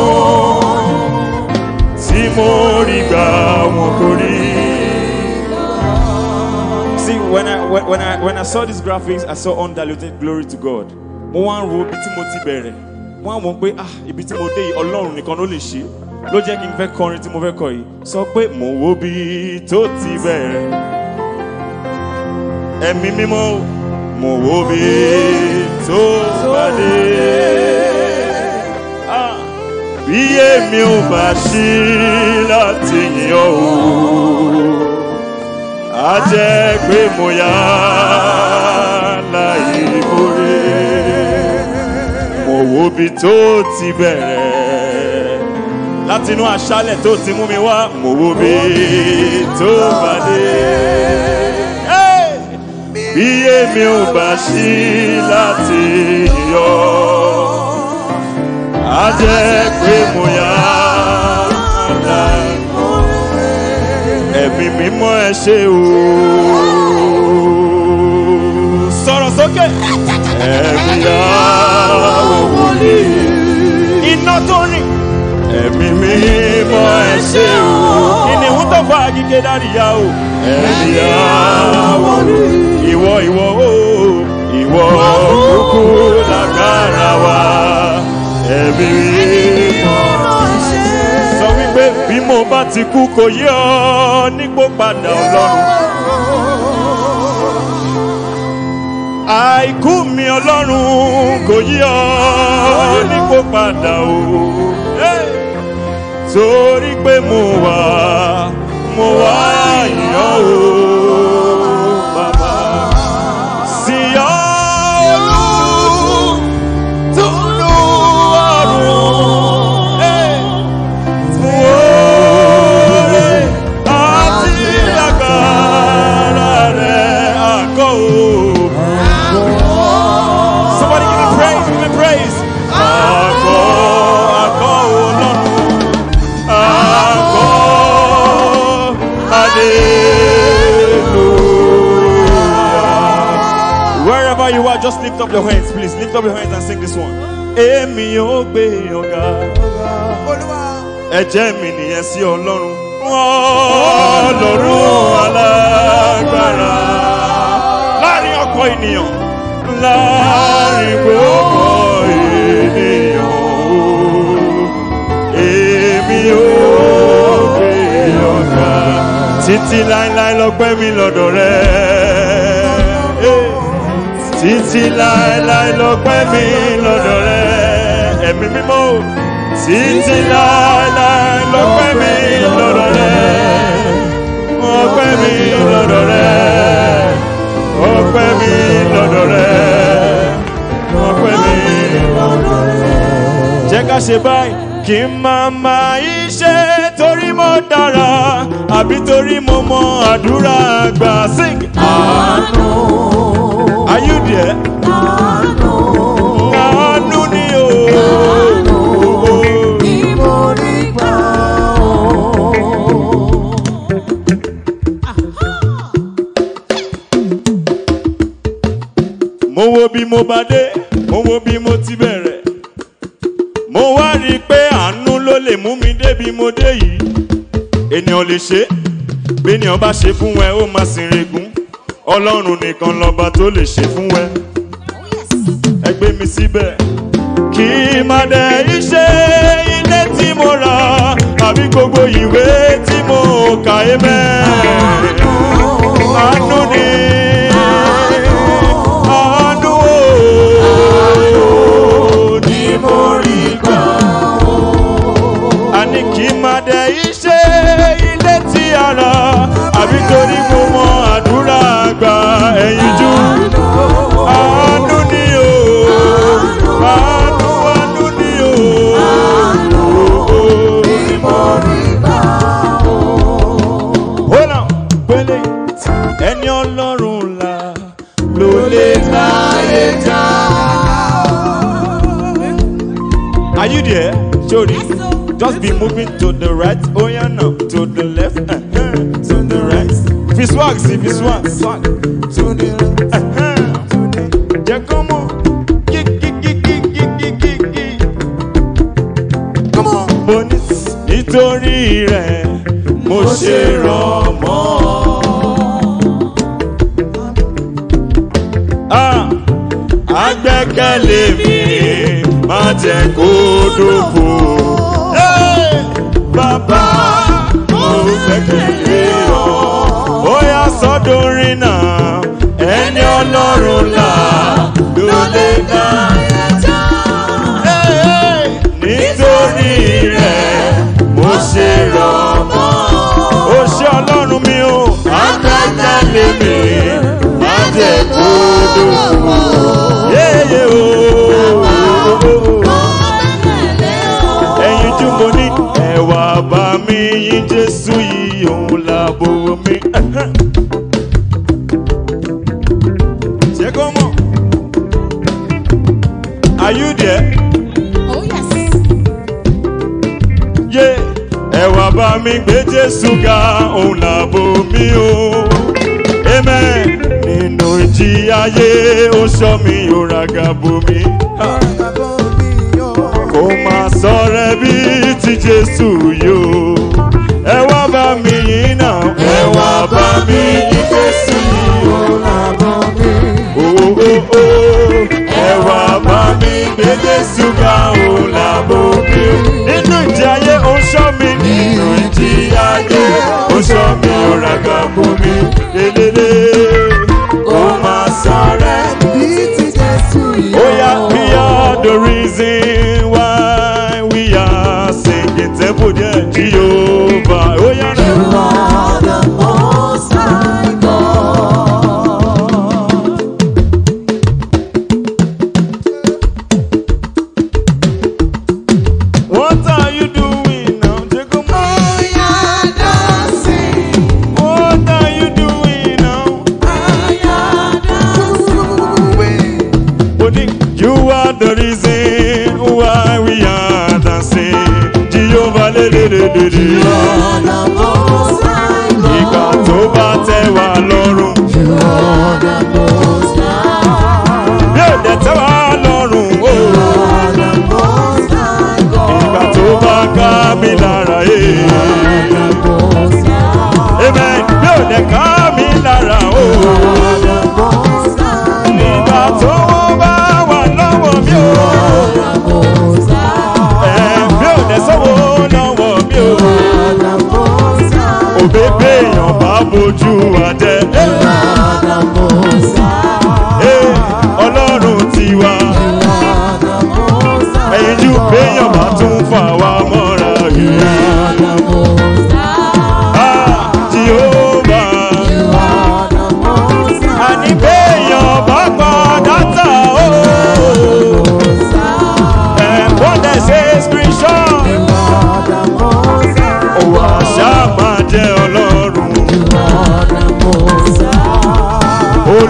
tí mo rí gbà wọn kò rí. See, when I, when, I, when I saw these graphics, I saw undiluted glory to God. Mo wá ń bere, ibi tí mo ah ibi tí mo dé yìí Ọlọ́run nìkan ló jẹ́ kí n fẹ́ kọrin tí mo fẹ́ kọ yìí sọ pé mò ń wo bí tó ti bẹ̀rẹ̀ ẹ̀mí mímọ́ mò ń wo bí tó pàdé ah, bí èmi ò bá ṣí láti yìn ọ́ o jẹ́ pé mo yá láì borí mò ń wo bí tó ti bẹ̀rẹ̀ láti inú aṣálẹ̀ tó ti mú mi wá mo wo bí tó bá dé. bí èmi ò bá ṣí láti yọ á jẹ́ pé mo yá dá ẹ̀mí mímọ́ ẹ ṣe o. sọ̀rọ̀ sókè. ẹ̀mí yá wò wò iná tó rìn ẹ̀mí mi ẹ ṣé o. kìnìún tó fa àgìgé dáríyá o. ẹ̀mí àwọ̀lú. ìwọ ìwọ o ìwọ kúkú lágbára wa. ẹ̀mí mímọ́ ẹ ṣé o. sọ wípé bí mo bá ti kú kò yé ọ nípò padà ọlọ́run. àìkú mi ọlọ́run kò yí ọ nípò padà o torí pé mo wà mo wà yàn Just lift up your hands, please. Lift up your hands and sing this one. Èmi ó gbé ọ̀gá. Ẹ̀jẹ̀ mi nìyẹn sí Ọlọ́run. Ọlọ́run alágbára. Láàrin ọkọ̀ ènìyàn. Láàrin gbogbo ènìyàn. Èmi ó gbé ọ̀gá. lai láíláí lọ́pẹ́ mi lọ́dọ̀ rẹ̀. Sisi títí láéláé lọ́pẹ́ mi lọ́dọ̀ rẹ̀ ẹ̀mí mímọ́ títí láéláé lọ́pẹ́ mi lọ́dọ̀ rẹ̀ ọpẹ́ mi lọ́dọ̀ rẹ̀ ọpẹ́ mi lọ́dọ̀ rẹ̀ ọpẹ́ mi lo rẹ̀. jẹ́ ká ṣe báyìí kí n máa máa ishe dára àbí torí mo mọ àdúrà àgbà sing. àánú. are you there? àánú. àánú ni o. àánú ni mo rí gbà o. mo wo bí mo bá dé mo wo bí mo ti bẹ̀rẹ̀. ènìyàn lè ṣe bí ènìyàn bá ṣe fún ẹ ó máa sìn regún ọlọ́run nìkan lọ́ba tó lè ṣe fún ẹ ẹ gbé mi síbẹ̀. kì í má dẹ iṣẹ́ ilé tí mo rà àbí gbogbo ìwé tí mo kà é bẹ́ẹ̀ àánú ni. Iṣẹ́ Are you there? Jody, just be moving to the right. Oh, Zippy swag, zippy swag. Swag. Tunde. Jẹ́ kán mọ̀. Mo ní nítorí rẹ̀ mo ṣe ràn mọ́. Ah, agbẹ́kẹ̀lé mi má jẹ́ kó dókòó. mímí má bá mi yín jésù yìí òun làbò mi. Are you there? Oh, ẹwà bá mi gbé jésù ga òun làbò láyé ó ṣọ́ mi ó raga kò má sọ̀rẹ́ bí ti Jésù yóò. ẹ wá bá mi yìn náà. ẹ wá bá mi yìn Jésù yìí ẹ wá bá mi gbé Jésù ga ó làbọ̀ mi. nínú ayé ó ṣọ́ mi. nínú ìjì ayé ó ṣọ́ mi ó raga the reason why we are singing temple jẹ́ jíyó. Jojo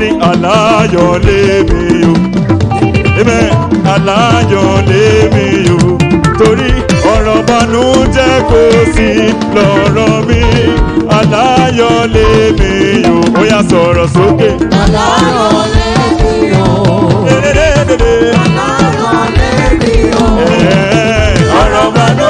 ní aláyọ̀ lémi o ibẹ̀ aláyọ̀ lémi o torí ọ̀rọ̀ banújẹ́ kò sí lọ́rọ̀ mi aláyọ̀ lémi o ó yá sọ̀rọ̀ sókè. aláyọ̀ lémi o. aláyọ̀ lémi o. ọ̀rọ̀ banújẹ́.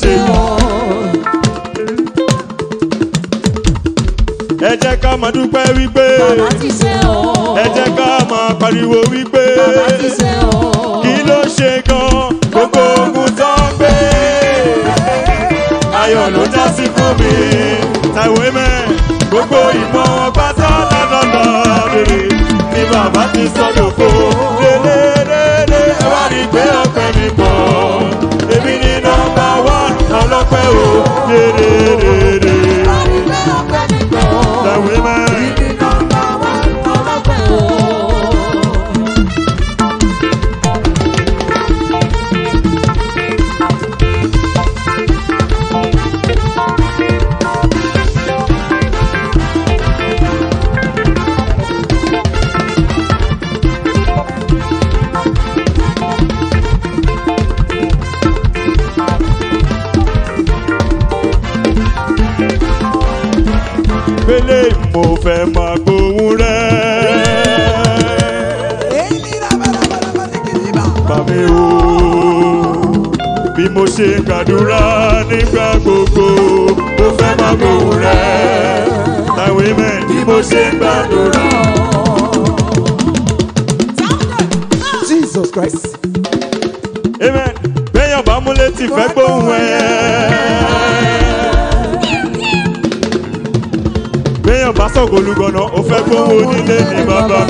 ṣe mọ́. ẹ jẹ́ ká máa dúpẹ́ wípé bàbá ti ṣe o. ẹ jẹ́ ká máa pariwo wípé bàbá ti ṣe o. kí ló ṣe gan gbogbo ogun tó ń gbé. ayọ̀ ló já sí fún mi Táíwò mẹ́ gbogbo ìmọ̀ pátá lọ́nà rere ni bàbá ti sọ́dọ̀ fún. lélẹ́lẹ́lẹ́ ẹ wá rí gbé ọpẹ́ mi pọ̀.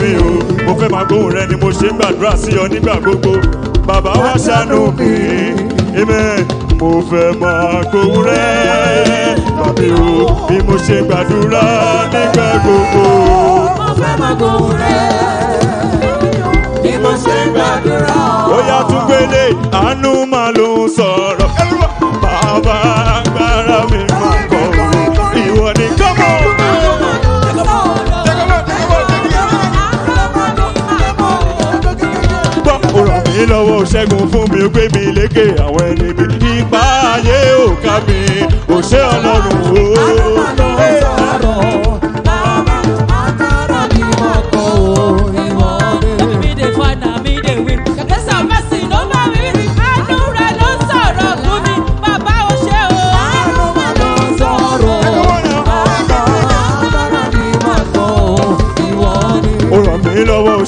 mi o mo fẹ́ máa gbóhùn rẹ ni mo ṣe ń gbàdúrà sí ọ nígbà gbogbo bàbá wa ṣàánú mi amen mo fẹ́ máa gbóhùn rẹ bàbí o bí mo ṣe gbàdúrà nígbà gbogbo. mo fẹ́ máa gbóhùn rẹ bí mo ṣe gbàdúrà. ó yá àánú máa sọ̀rọ̀ bàbá. mi lọ́wọ́ ṣẹ́gun fún mi ó gbé mi lékè àwọn ẹni mi. ipa ayé ò ká mi ò ṣe ọlọ́run o.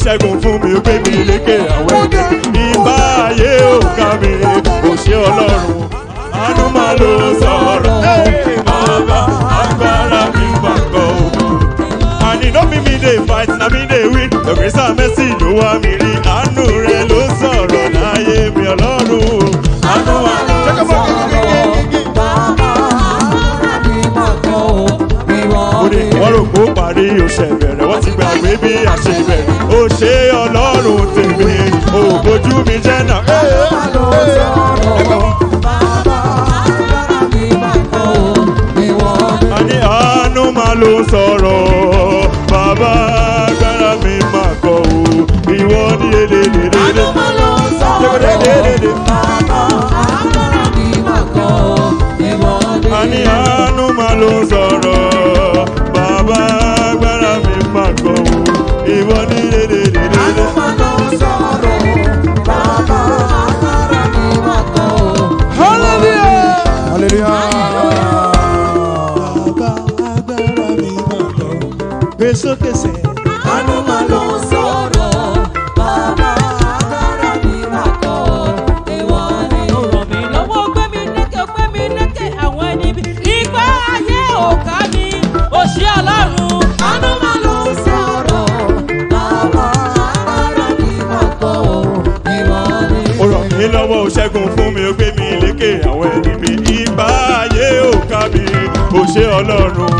ṣẹ́gun fún mi ó gbé mi lékè ó kà mí kò ṣe ọlọ́run àánú máa mi wà kọ́ no be me dey fight na me dey win your grace and mercy ló wá mi rí àánú rẹ ló sọ̀rọ̀ mi ọlọ́run. àánú wa ló sọ̀rọ̀ bàbá mi wà kọ́ òun. wọ́n rò pé ó parí oṣù ẹ̀bẹ̀rẹ̀ wọ́n ti gbàgbé bí àṣẹ ìbẹ̀rẹ̀ ṣe ọlọ́run tèmi bojú mi jẹ́ náà. bàbá ló sọ̀rọ̀ bàbá mi máa kọ́ ọ ní wọ́n. a ní mi máa mi máa kọ́ ọ ní wọ́n. ọlọ́run.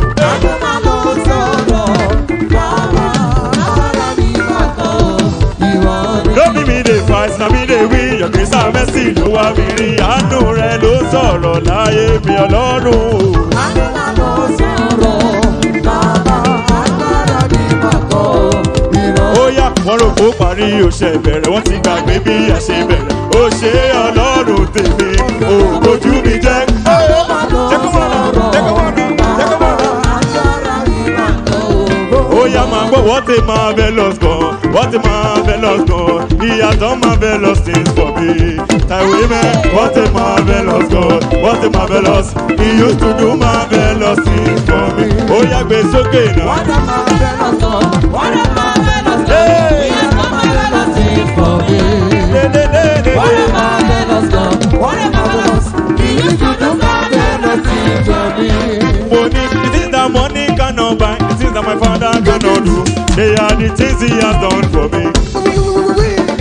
ẹnu mi mi lè fa ìsàn mi lè wí yọ̀gísà mẹ́sì ló wá mi rí àánú rẹ ló sọ̀rọ̀ láyé mi ọlọ́run. ẹnu má lọ sọ̀rọ̀ bàbá ara mi gbàgbọ́ ìwọ ni. ó yá wọ́n rò kó parí òṣè bẹ̀rẹ̀ wọ́n ti gbàgbé bí àṣẹ bẹ̀rẹ̀ ó ṣe ọlọ́run tèmi. tó máa ń bọ̀ what a marvelous God what a marvelous God he has done marvelous things for me Taiwo Amen what a marvelous God what a marvelous he used to do marvelous things for me ó yàgbé sókè náà. what a marvelous God what a marvelous God hey. he has done marvelous things for me. De, de, de, de, what a marvelous God what a marvelous he used to do marvelous things for me. what my father cannot do, they are the things he has done for me.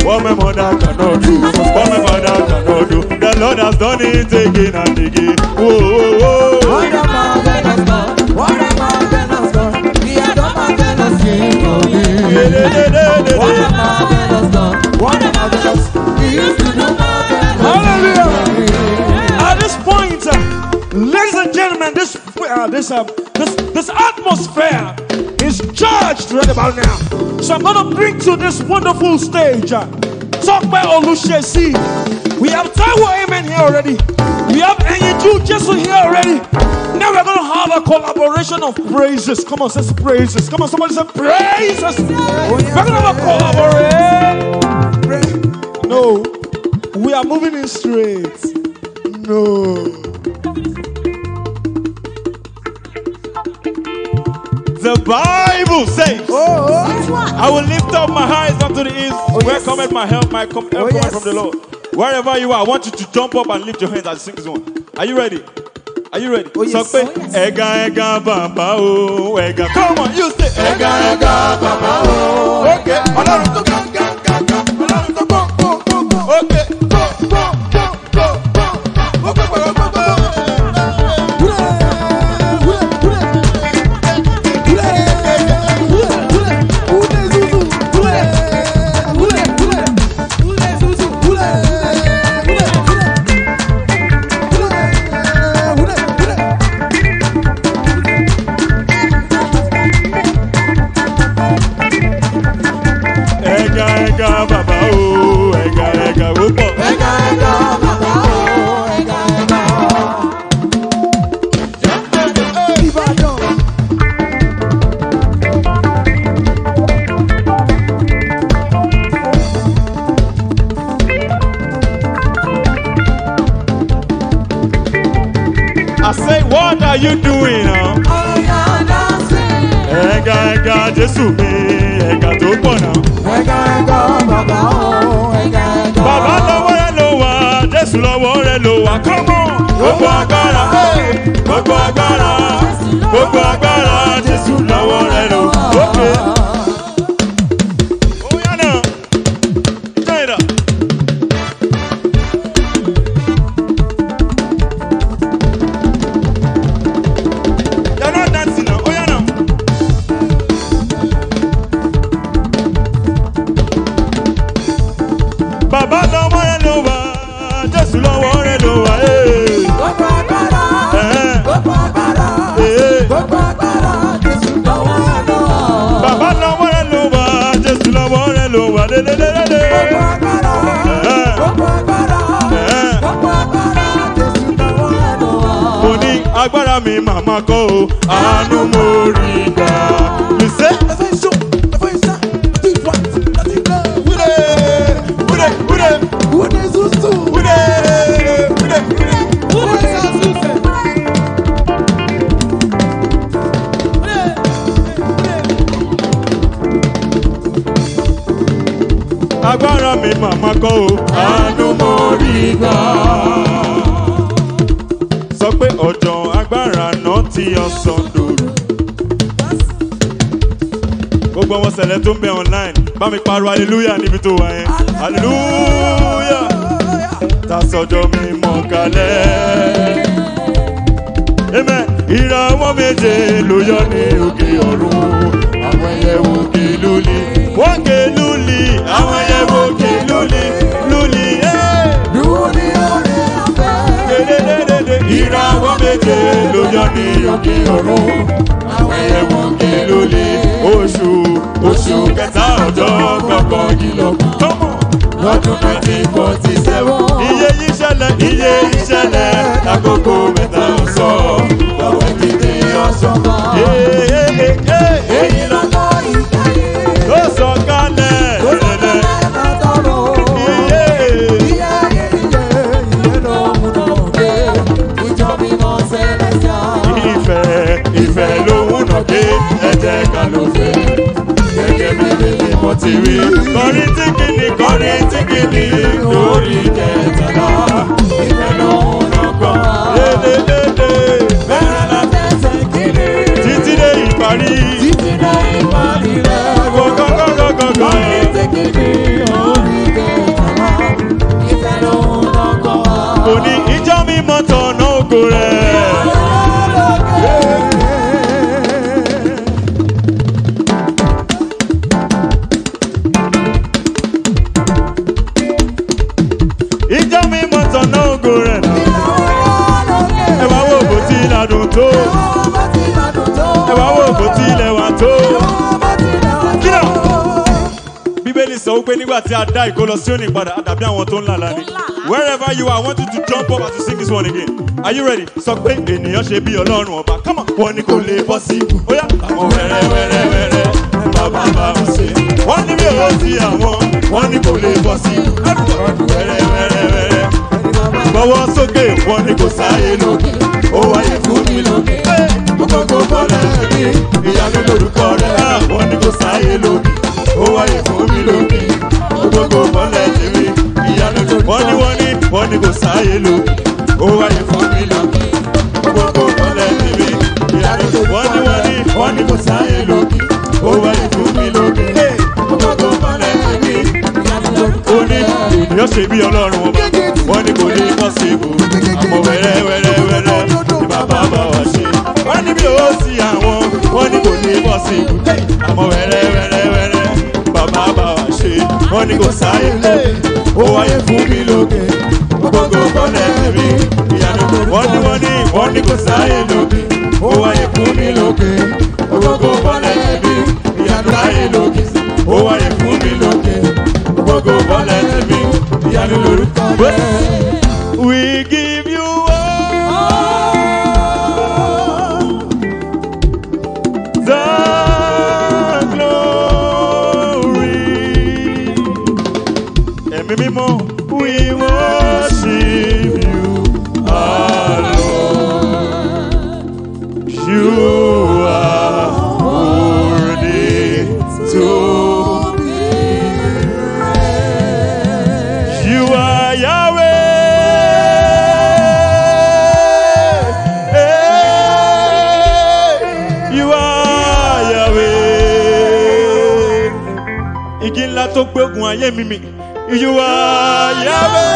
What my mother cannot do, what my father cannot do, the Lord has done it again and again. Whoa, whoa, whoa. What a mountain of God, what a mountain of God, he has done mountain of skin for me. What a mountain of God, what a mountain of God, he used to do mountain Hallelujah. At this point, uh, ladies and gentlemen, this, uh, this, uh, this, this atmosphere judged right about now. So I'm going to bring to this wonderful stage uh, Tokwe C. We have Taiwo Amen here already. We have Enyeju Jesu here already. Now we're going to have a collaboration of praises. Come on, says praises. Come on, somebody say praises. Oh, we're going to have a collaboration. No, we are moving in straight. No. Bible says, oh, oh. I will lift up my eyes unto the east. Oh, Where yes. cometh my help? My com- help oh, yes. from the Lord. Wherever you are, I want you to jump up and lift your hands and sing this one. Are you ready? Are you ready? Oh, yes. Sọ pé oh, ẹ̀gà ẹ̀gà bàbá o ẹ̀gà. Come on, you say ẹ̀gà ẹ̀gà bàbá o. Okay, Ọlọ́run I say, what are you doing now? Oh, you're dancing. Ẹ̀ga ẹ̀ga Jésù mi, ẹ̀ga tó pọ̀ náà. Ẹ̀ga ẹ̀ga bàbá o, ẹ̀ga ẹ̀ga. Bàbá lọ́wọ́ rẹ̀ ló wà, Jésù lọ́wọ́ rẹ̀ ló wà, kọ́mọ̀. Gbogbo agbára, gbogbo agbára. àánú mo. ṣẹlẹ̀ tó ń bẹ online bá mi pariwo hallelujah níbi tó wà yẹn hallelujah ta sọjọ́ mi mọ̀ kalẹ̀. amen ìràwọ̀ méje ló yọ ní òkè ọ̀run àwọn ẹyẹ òkè lólè òkè lólè àwọn ẹyẹ òkè lólè lólè ẹ̀. dúró ní ọ̀rẹ́ afẹ́. ìràwọ̀ méje ló yọ ní òkè ọ̀run àwọn ẹyẹ òkè lólè oṣù oṣù kẹta ọjọ́ kọkàndínlógún lọ́dún nineteen forty seven. iye yìí ṣẹlẹ̀ iye yìí ṣẹlẹ̀ lákòókò mẹ́ta ọ̀sọ́ lọ́wọ́ dídé ọ̀sọ́ kan. èyí lọ́lọ́ ìgbà yìí. tó sọ kálẹ̀ lẹ́lẹ̀. Ìfẹ́ ìfẹ́ ló wúnà dé ẹ̀jẹ̀ kan ló ti rí. Orí tí kìíní kọ́rí tí kìíní lórí kẹtàlá. Ìfẹ́nu ọ̀nàkọ̀ lédèlédè. Bẹ́ẹ̀ la tẹ̀sẹ̀ kìíní. Títí dé ìparí. Títí dé ìparí rẹ̀. Gọ́gọ́gọ́gọ́gọ́. Kọ́rí tí kìíní lórí kẹtàlá. Ìfẹ́nu ọ̀nàkọ̀. Kò ní ìjọ mímọ́ tọ̀nà ògo rẹ̀. nígbà tí a dá ìkólọ sí òní padà àdàbí àwọn tó ń là lálẹ́. wherever you are i want you to jump up and to sing this one again. are you ready? sọ pé ènìyàn ṣe bí ọlọ́run ọba come on. wọ́n ní kò lè bọ́ sí i. ó yá àwọn wẹ́rẹ́ wẹ́rẹ́ wẹ́rẹ́ bàbá bá ń ṣe. wọ́n ní bí owó ti àwọn wọ́n ní kò lè bọ́ sí i. wẹ́rẹ́ wẹ́rẹ́ wẹ́rẹ́ gbọ́wọ́ sókè wọ́n ní kò sáyé lókè ó wáyé fún mi lókè. gbogbo bọ́lá ẹ̀mí ìyanu lórúkọ rẹ̀ àwọn ní kò sáyé lókè ó wáyé fún mi lókè. kò sáyé lò ó wáyé fún mi lò gbogbo mọ́lẹ̀ bèbè ìyanu wọ́n ní wọ́n ní wọ́n ní kò sáyé lò ó wáyé fún mi lò gbogbo mọ́lẹ̀ bèbè ìyanu ó ní ènìyàn ṣe bí ọlọ́run wọn bá wọ́n ní kò ní kọ́ sí ibò àmọ́ wẹ́rẹ́ wẹ́rẹ́ wẹ́rẹ́ ni bàbá bá wà ṣe wọ́n ní bí ó sì àwọn wọ́n ní kò ní kọ́ sí ibò àmọ́ wẹ́rẹ́ wẹ́rẹ́ wọ́n ní kò sáyé lé ó wáyé fún mi lókè gbogbo kọ́nà mi ìyanu tó wọ́n ní wọ́n ní wọ́n ní kò sáyé lókè ó wáyé fún mi lókè gbogbo kọ́nà mi ìyanu láyé lókè ó wáyé We give you all. tó gbógun ayé mi mì ìyíwá yàwé.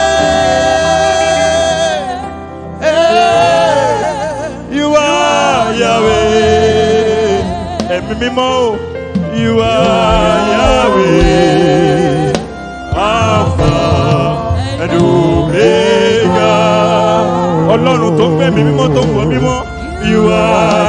Ìwà Yahweh ẹ̀mí mímọ́ o. Ìwà Yahweh Alpha and Omega. Ọlọ́run tó ń gbẹ̀mí mímọ́ tó ń wọ mímọ́. Ìwà Yahweh.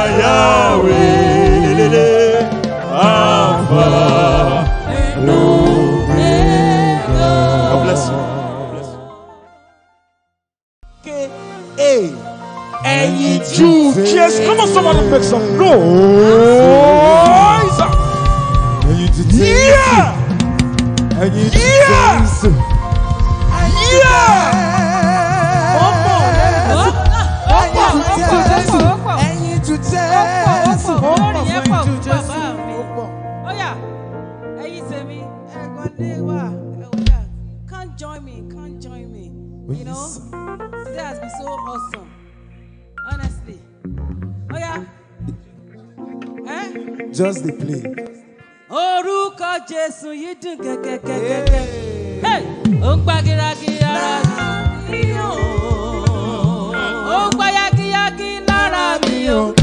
you.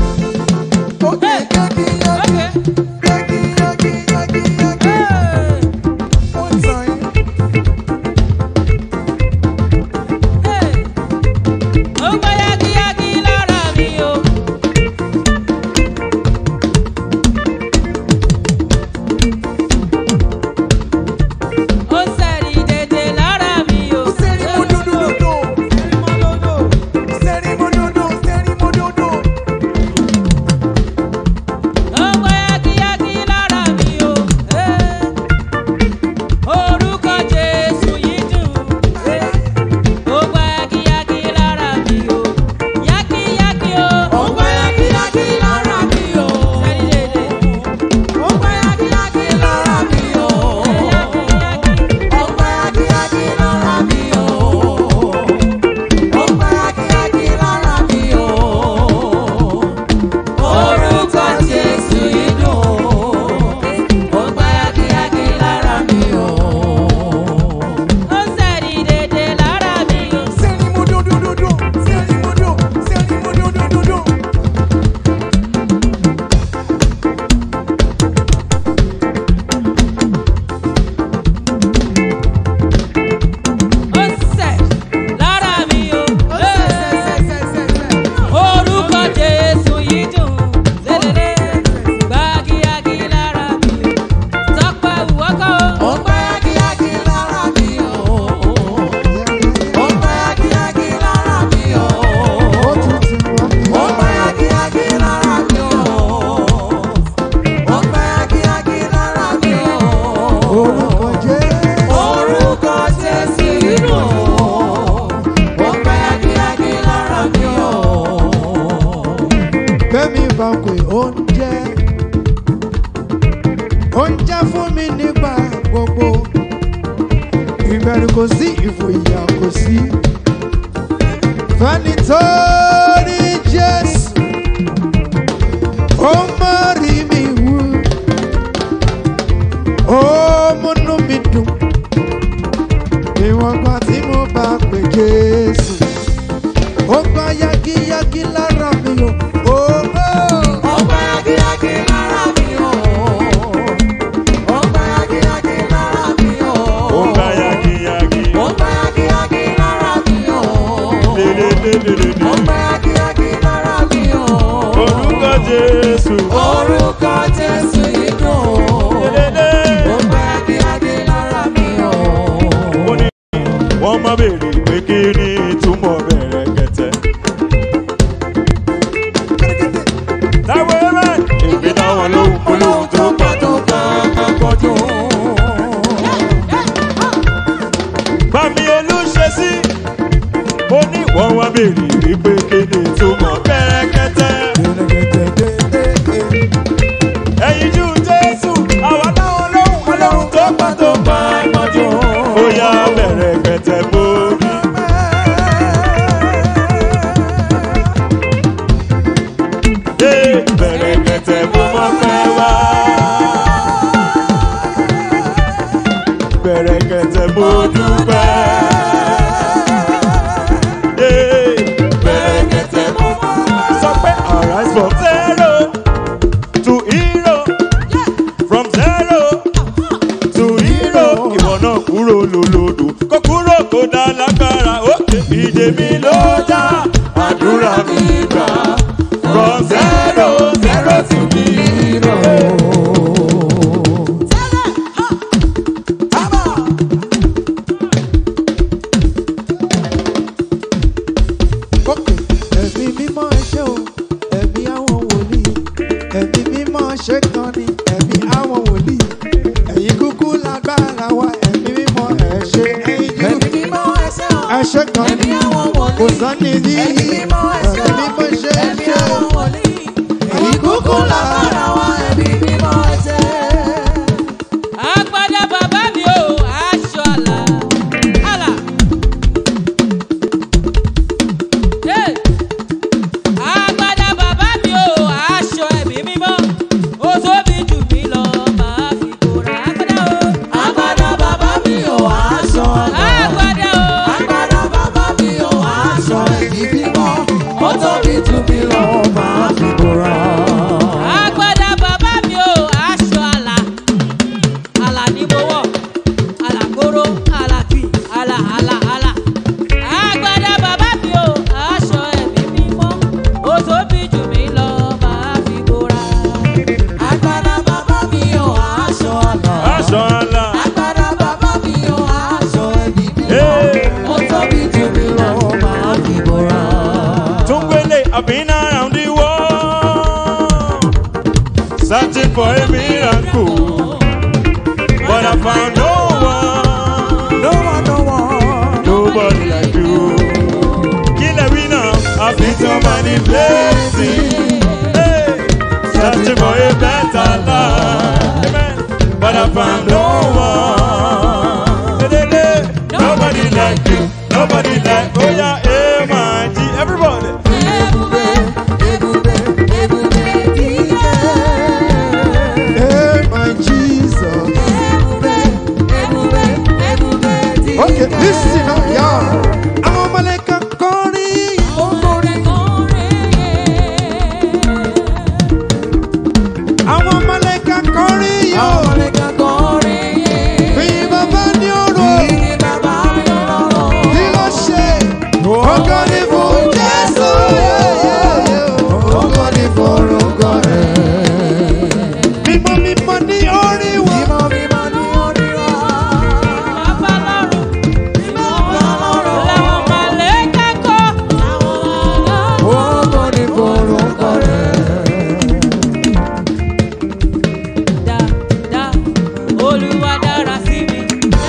Let you.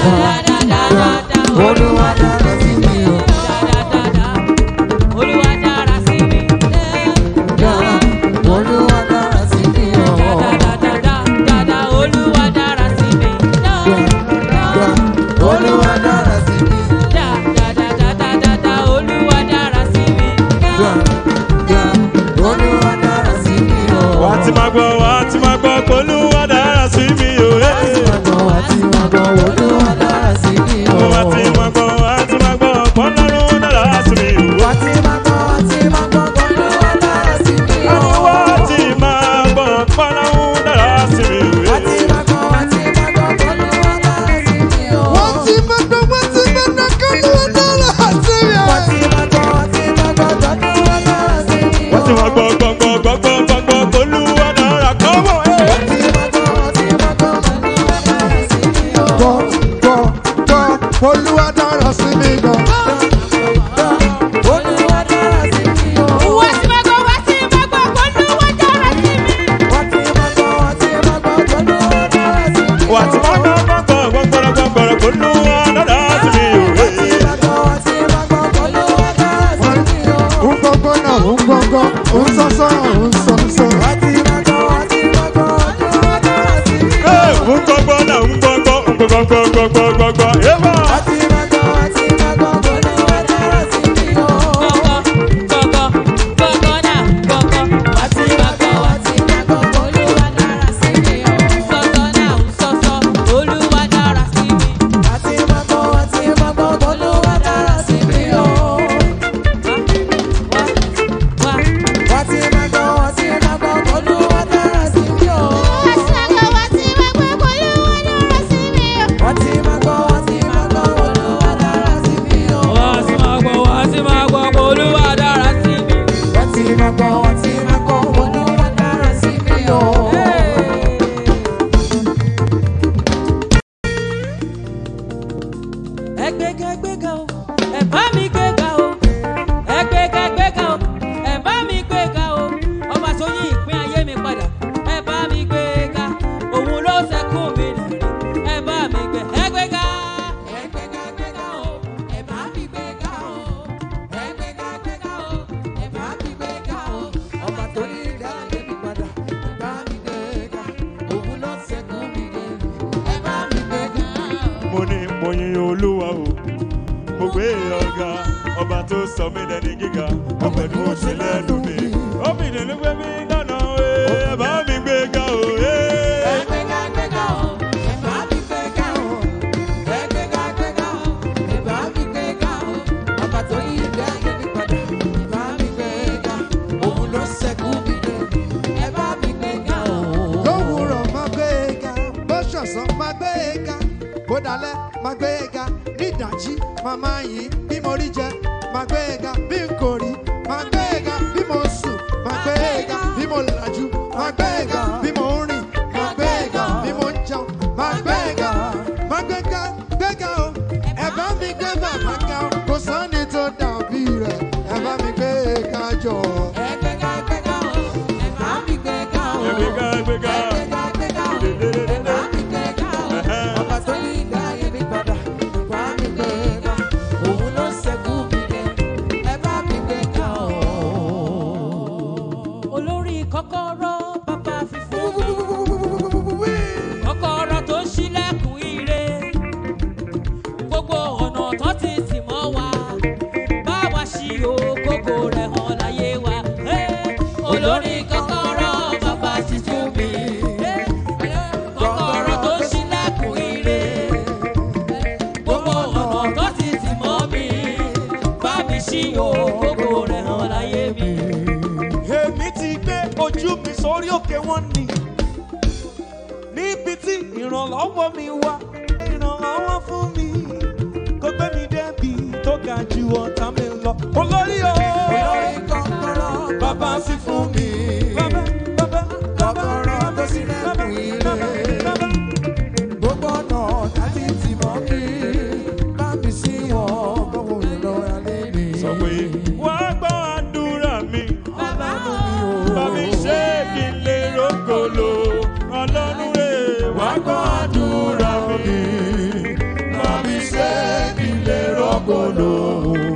olùgbàlà olùgbàlà. mọ́wọ́ mi wá ìrànlọ́wọ́ fún mi kó gbé mi débi tó ga ju ọ̀tá mi lọ olórí o. gbólóhùn.